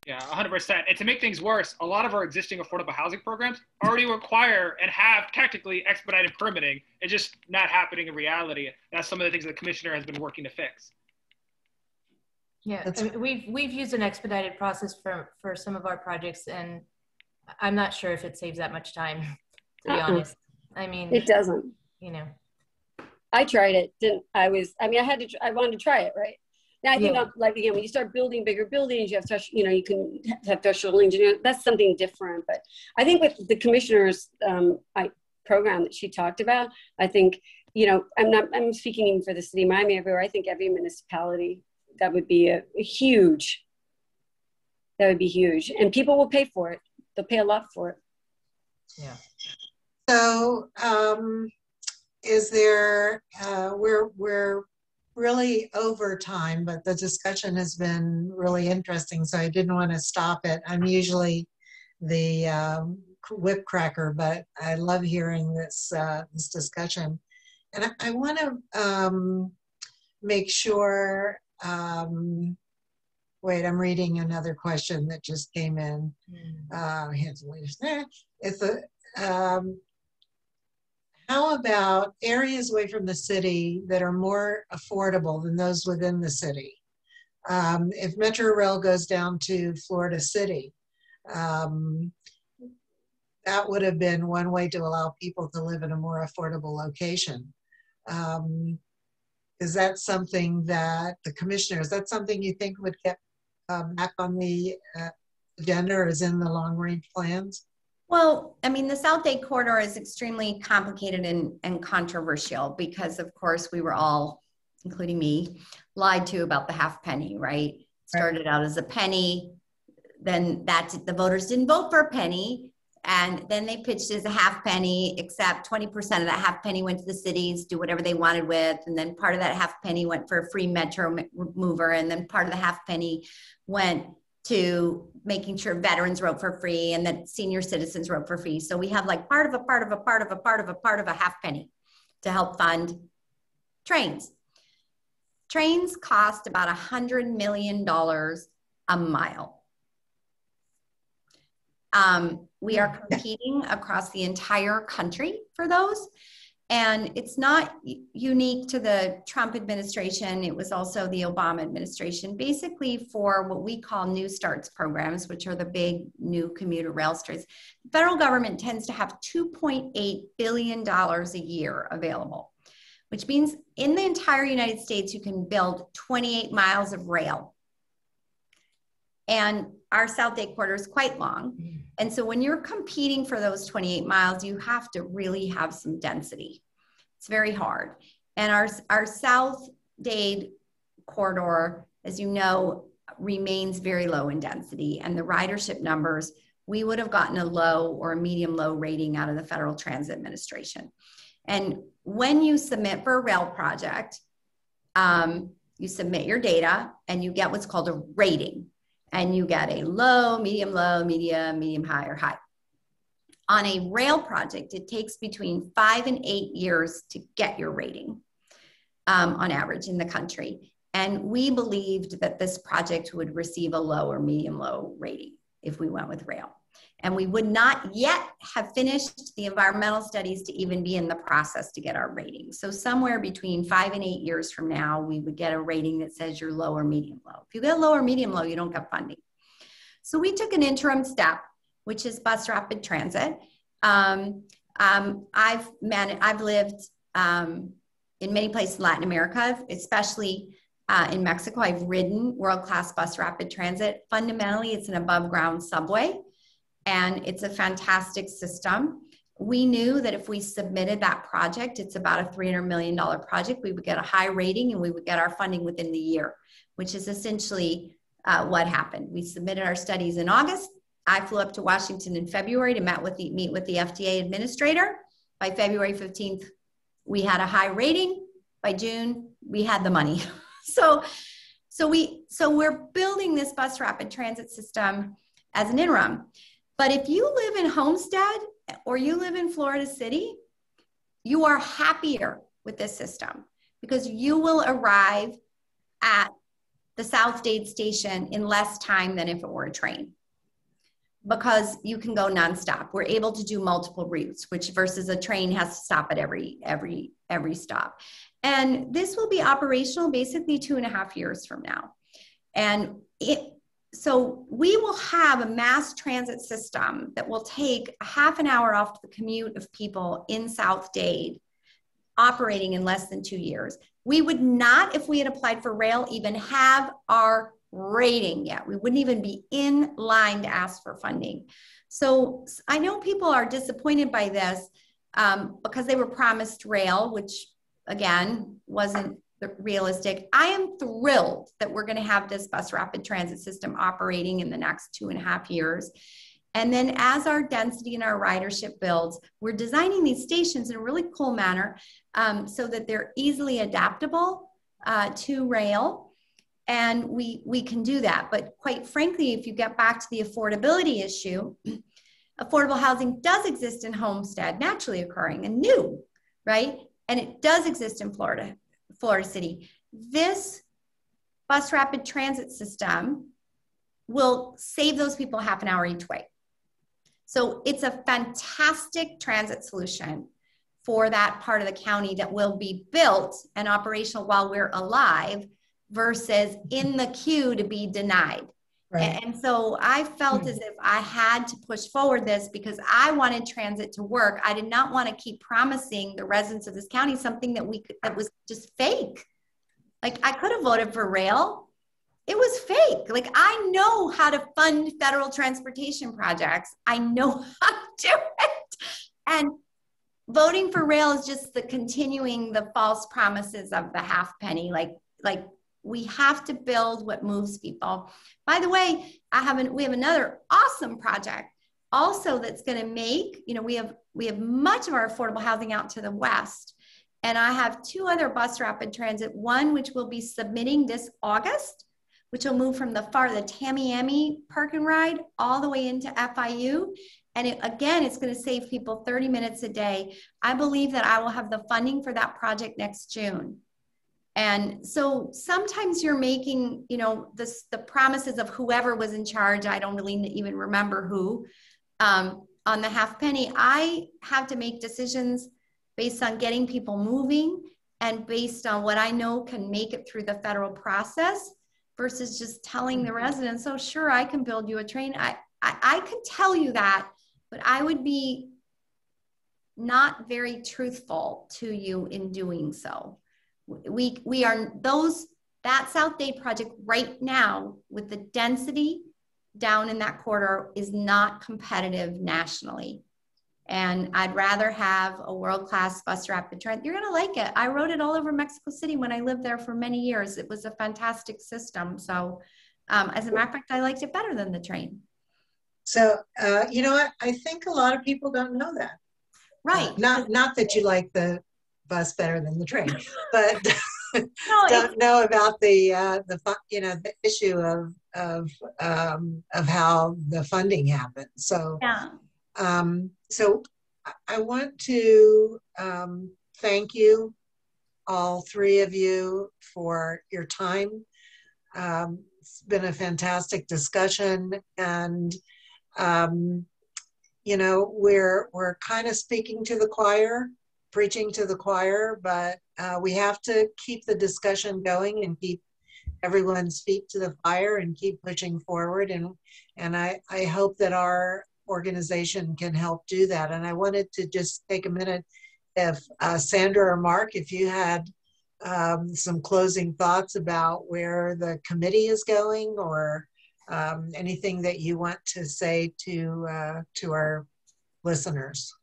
yeah 100% and to make things worse a lot of our existing affordable housing programs already require and have technically expedited permitting it's just not happening in reality that's some of the things the commissioner has been working to fix yeah I mean, we've we've used an expedited process for for some of our projects and i'm not sure if it saves that much time to be uh-uh. honest i mean it doesn't you know I tried it. Didn't I was I mean I had to I wanted to try it right. Now I think yeah. like again when you start building bigger buildings you have to you know you can have threshold engineer that's something different. But I think with the commissioner's um, I, program that she talked about, I think you know I'm not I'm speaking for the city of Miami everywhere. I think every municipality that would be a, a huge. That would be huge, and people will pay for it. They'll pay a lot for it. Yeah. So um, is there, uh, we're, we're really over time, but the discussion has been really interesting, so I didn't want to stop it. I'm usually the um, whip cracker, but I love hearing this, uh, this discussion. And I, I want to um, make sure, um, wait, I'm reading another question that just came in. Mm. Uh, it's a, um, how about areas away from the city that are more affordable than those within the city? Um, if Metro Rail goes down to Florida City, um, that would have been one way to allow people to live in a more affordable location. Um, is that something that the commissioner, is that something you think would get uh, back on the uh, agenda or is in the long range plans? Well, I mean, the South Dade corridor is extremely complicated and, and controversial because, of course, we were all, including me, lied to about the half penny, right? Started out as a penny, then that the voters didn't vote for a penny, and then they pitched as a half penny, except 20% of that half penny went to the cities, do whatever they wanted with. And then part of that half penny went for a free metro mover. And then part of the half penny went to making sure veterans wrote for free and that senior citizens wrote for free. So we have like part of a part of a part of a part of a part of a half penny to help fund trains. Trains cost about a $100 million a mile. Um, we are competing across the entire country for those. And it's not unique to the Trump administration. It was also the Obama administration, basically for what we call new starts programs, which are the big new commuter rail streets. The federal government tends to have $2.8 billion a year available, which means in the entire United States, you can build 28 miles of rail. And our South Dade corridor is quite long. Mm. And so when you're competing for those 28 miles, you have to really have some density. It's very hard. And our, our South Dade corridor, as you know, remains very low in density. And the ridership numbers, we would have gotten a low or a medium low rating out of the Federal Transit Administration. And when you submit for a rail project, um, you submit your data and you get what's called a rating and you get a low, medium low, medium, medium high, or high. On a rail project, it takes between five and eight years to get your rating um, on average in the country. And we believed that this project would receive a low or medium low rating if we went with rail. And we would not yet have finished the environmental studies to even be in the process to get our rating. So somewhere between five and eight years from now, we would get a rating that says you're low or medium low. If you get low or medium low, you don't get funding. So we took an interim step, which is bus rapid transit. Um, um, I've man- I've lived um, in many places in Latin America, especially uh, in Mexico. I've ridden world class bus rapid transit. Fundamentally, it's an above ground subway and it's a fantastic system. We knew that if we submitted that project, it's about a $300 million project, we would get a high rating and we would get our funding within the year, which is essentially uh, what happened. We submitted our studies in August. I flew up to Washington in February to meet with the, meet with the FTA administrator. By February 15th, we had a high rating. By June, we had the money. [LAUGHS] so, so we so we're building this bus rapid transit system as an interim. But if you live in Homestead or you live in Florida City, you are happier with this system because you will arrive at the South Dade station in less time than if it were a train because you can go nonstop. We're able to do multiple routes, which versus a train has to stop at every every every stop. And this will be operational basically two and a half years from now. And it so we will have a mass transit system that will take a half an hour off the commute of people in South Dade operating in less than two years. We would not, if we had applied for rail, even have our rating yet. We wouldn't even be in line to ask for funding. So I know people are disappointed by this um, because they were promised rail, which again wasn't realistic. I am thrilled that we're going to have this bus rapid transit system operating in the next two and a half years. And then as our density and our ridership builds, we're designing these stations in a really cool manner um, so that they're easily adaptable uh, to rail. And we, we can do that. But quite frankly, if you get back to the affordability issue, [CLEARS THROAT] affordable housing does exist in Homestead, naturally occurring and new, right? And it does exist in Florida. Florida City. This bus rapid transit system will save those people half an hour each way. So it's a fantastic transit solution for that part of the county that will be built and operational while we're alive versus in the queue to be denied. Right. And so I felt mm-hmm. as if I had to push forward this because I wanted transit to work. I did not want to keep promising the residents of this county something that we could, that was just fake. Like I could have voted for rail. It was fake. Like I know how to fund federal transportation projects. I know [LAUGHS] how to do it. And voting for rail is just the continuing the false promises of the half penny like like we have to build what moves people. By the way, I have an, we have another awesome project also that's going to make, you know, we have we have much of our affordable housing out to the west. And I have two other bus rapid transit, one which we'll be submitting this August, which will move from the far the Tamiami park and ride all the way into FIU. And it, again, it's going to save people 30 minutes a day. I believe that I will have the funding for that project next June. And so sometimes you're making, you know, this, the promises of whoever was in charge. I don't really even remember who um, on the half penny. I have to make decisions based on getting people moving and based on what I know can make it through the federal process versus just telling the residents, oh, sure, I can build you a train. I, I, I could tell you that, but I would be not very truthful to you in doing so we we are those that South Dade project right now with the density down in that corridor is not competitive nationally. And I'd rather have a world-class bus rapid transit. You're gonna like it. I rode it all over Mexico City when I lived there for many years. It was a fantastic system. So um, as a matter of fact, I liked it better than the train. So uh, you know what? I think a lot of people don't know that. Right. Uh, not not that you like the bus better than the train, but [LAUGHS] no, don't know about the uh, the you know the issue of of um, of how the funding happens. So yeah. Um, so I want to um, thank you all three of you for your time. Um, it's been a fantastic discussion, and um, you know we're we're kind of speaking to the choir, preaching to the choir, but uh, we have to keep the discussion going and keep everyone's feet to the fire and keep pushing forward. And and I I hope that our organization can help do that. And I wanted to just take a minute if uh, Sandra or Mark, if you had um, some closing thoughts about where the committee is going or um, anything that you want to say to uh, to our listeners.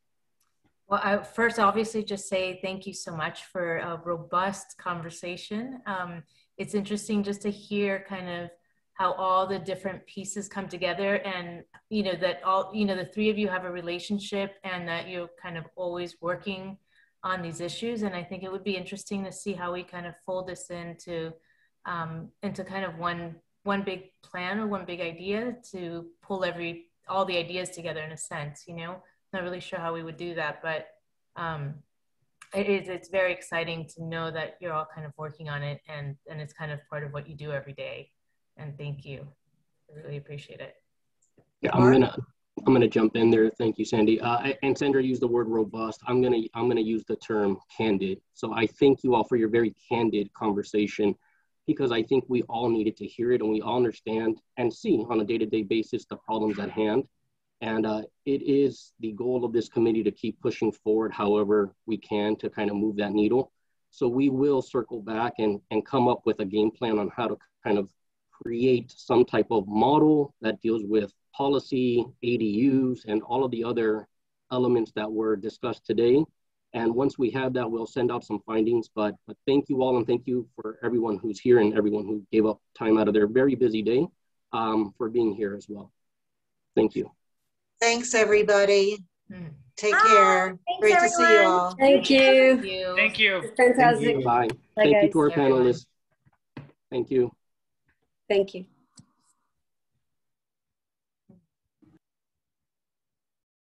Well, I first obviously just say thank you so much for a robust conversation. Um, it's interesting just to hear kind of how all the different pieces come together and you know that all you know the three of you have a relationship and that you're kind of always working on these issues and i think it would be interesting to see how we kind of fold this into um, into kind of one one big plan or one big idea to pull every all the ideas together in a sense you know not really sure how we would do that but um, it is it's very exciting to know that you're all kind of working on it and and it's kind of part of what you do every day. And thank you. I really appreciate it. Yeah i'm gonna i'm gonna jump in there. Thank you sandy. Uh, and sandra used the word robust. I'm gonna i'm gonna use the term candid. So i thank you all for your very candid conversation because i think we all needed to hear it and we all understand and see on a day-to-day basis the problems at hand and uh, it is the goal of this committee to keep pushing forward however we can to kind of move that needle. So we will circle back and, and come up with a game plan on how to kind of create some type of model that deals with policy, ADUs, and all of the other elements that were discussed today. And once we have that, we'll send out some findings. But, but thank you all, and thank you for everyone who's here and everyone who gave up time out of their very busy day um, for being here as well. Thank you. Thanks, everybody. Take care. Thanks, Great everyone. to see you all. Thank you. thank you, Thank you. Fantastic. Thank you. Bye. Bye, Thank you to our panelists. Thank you. Thank you.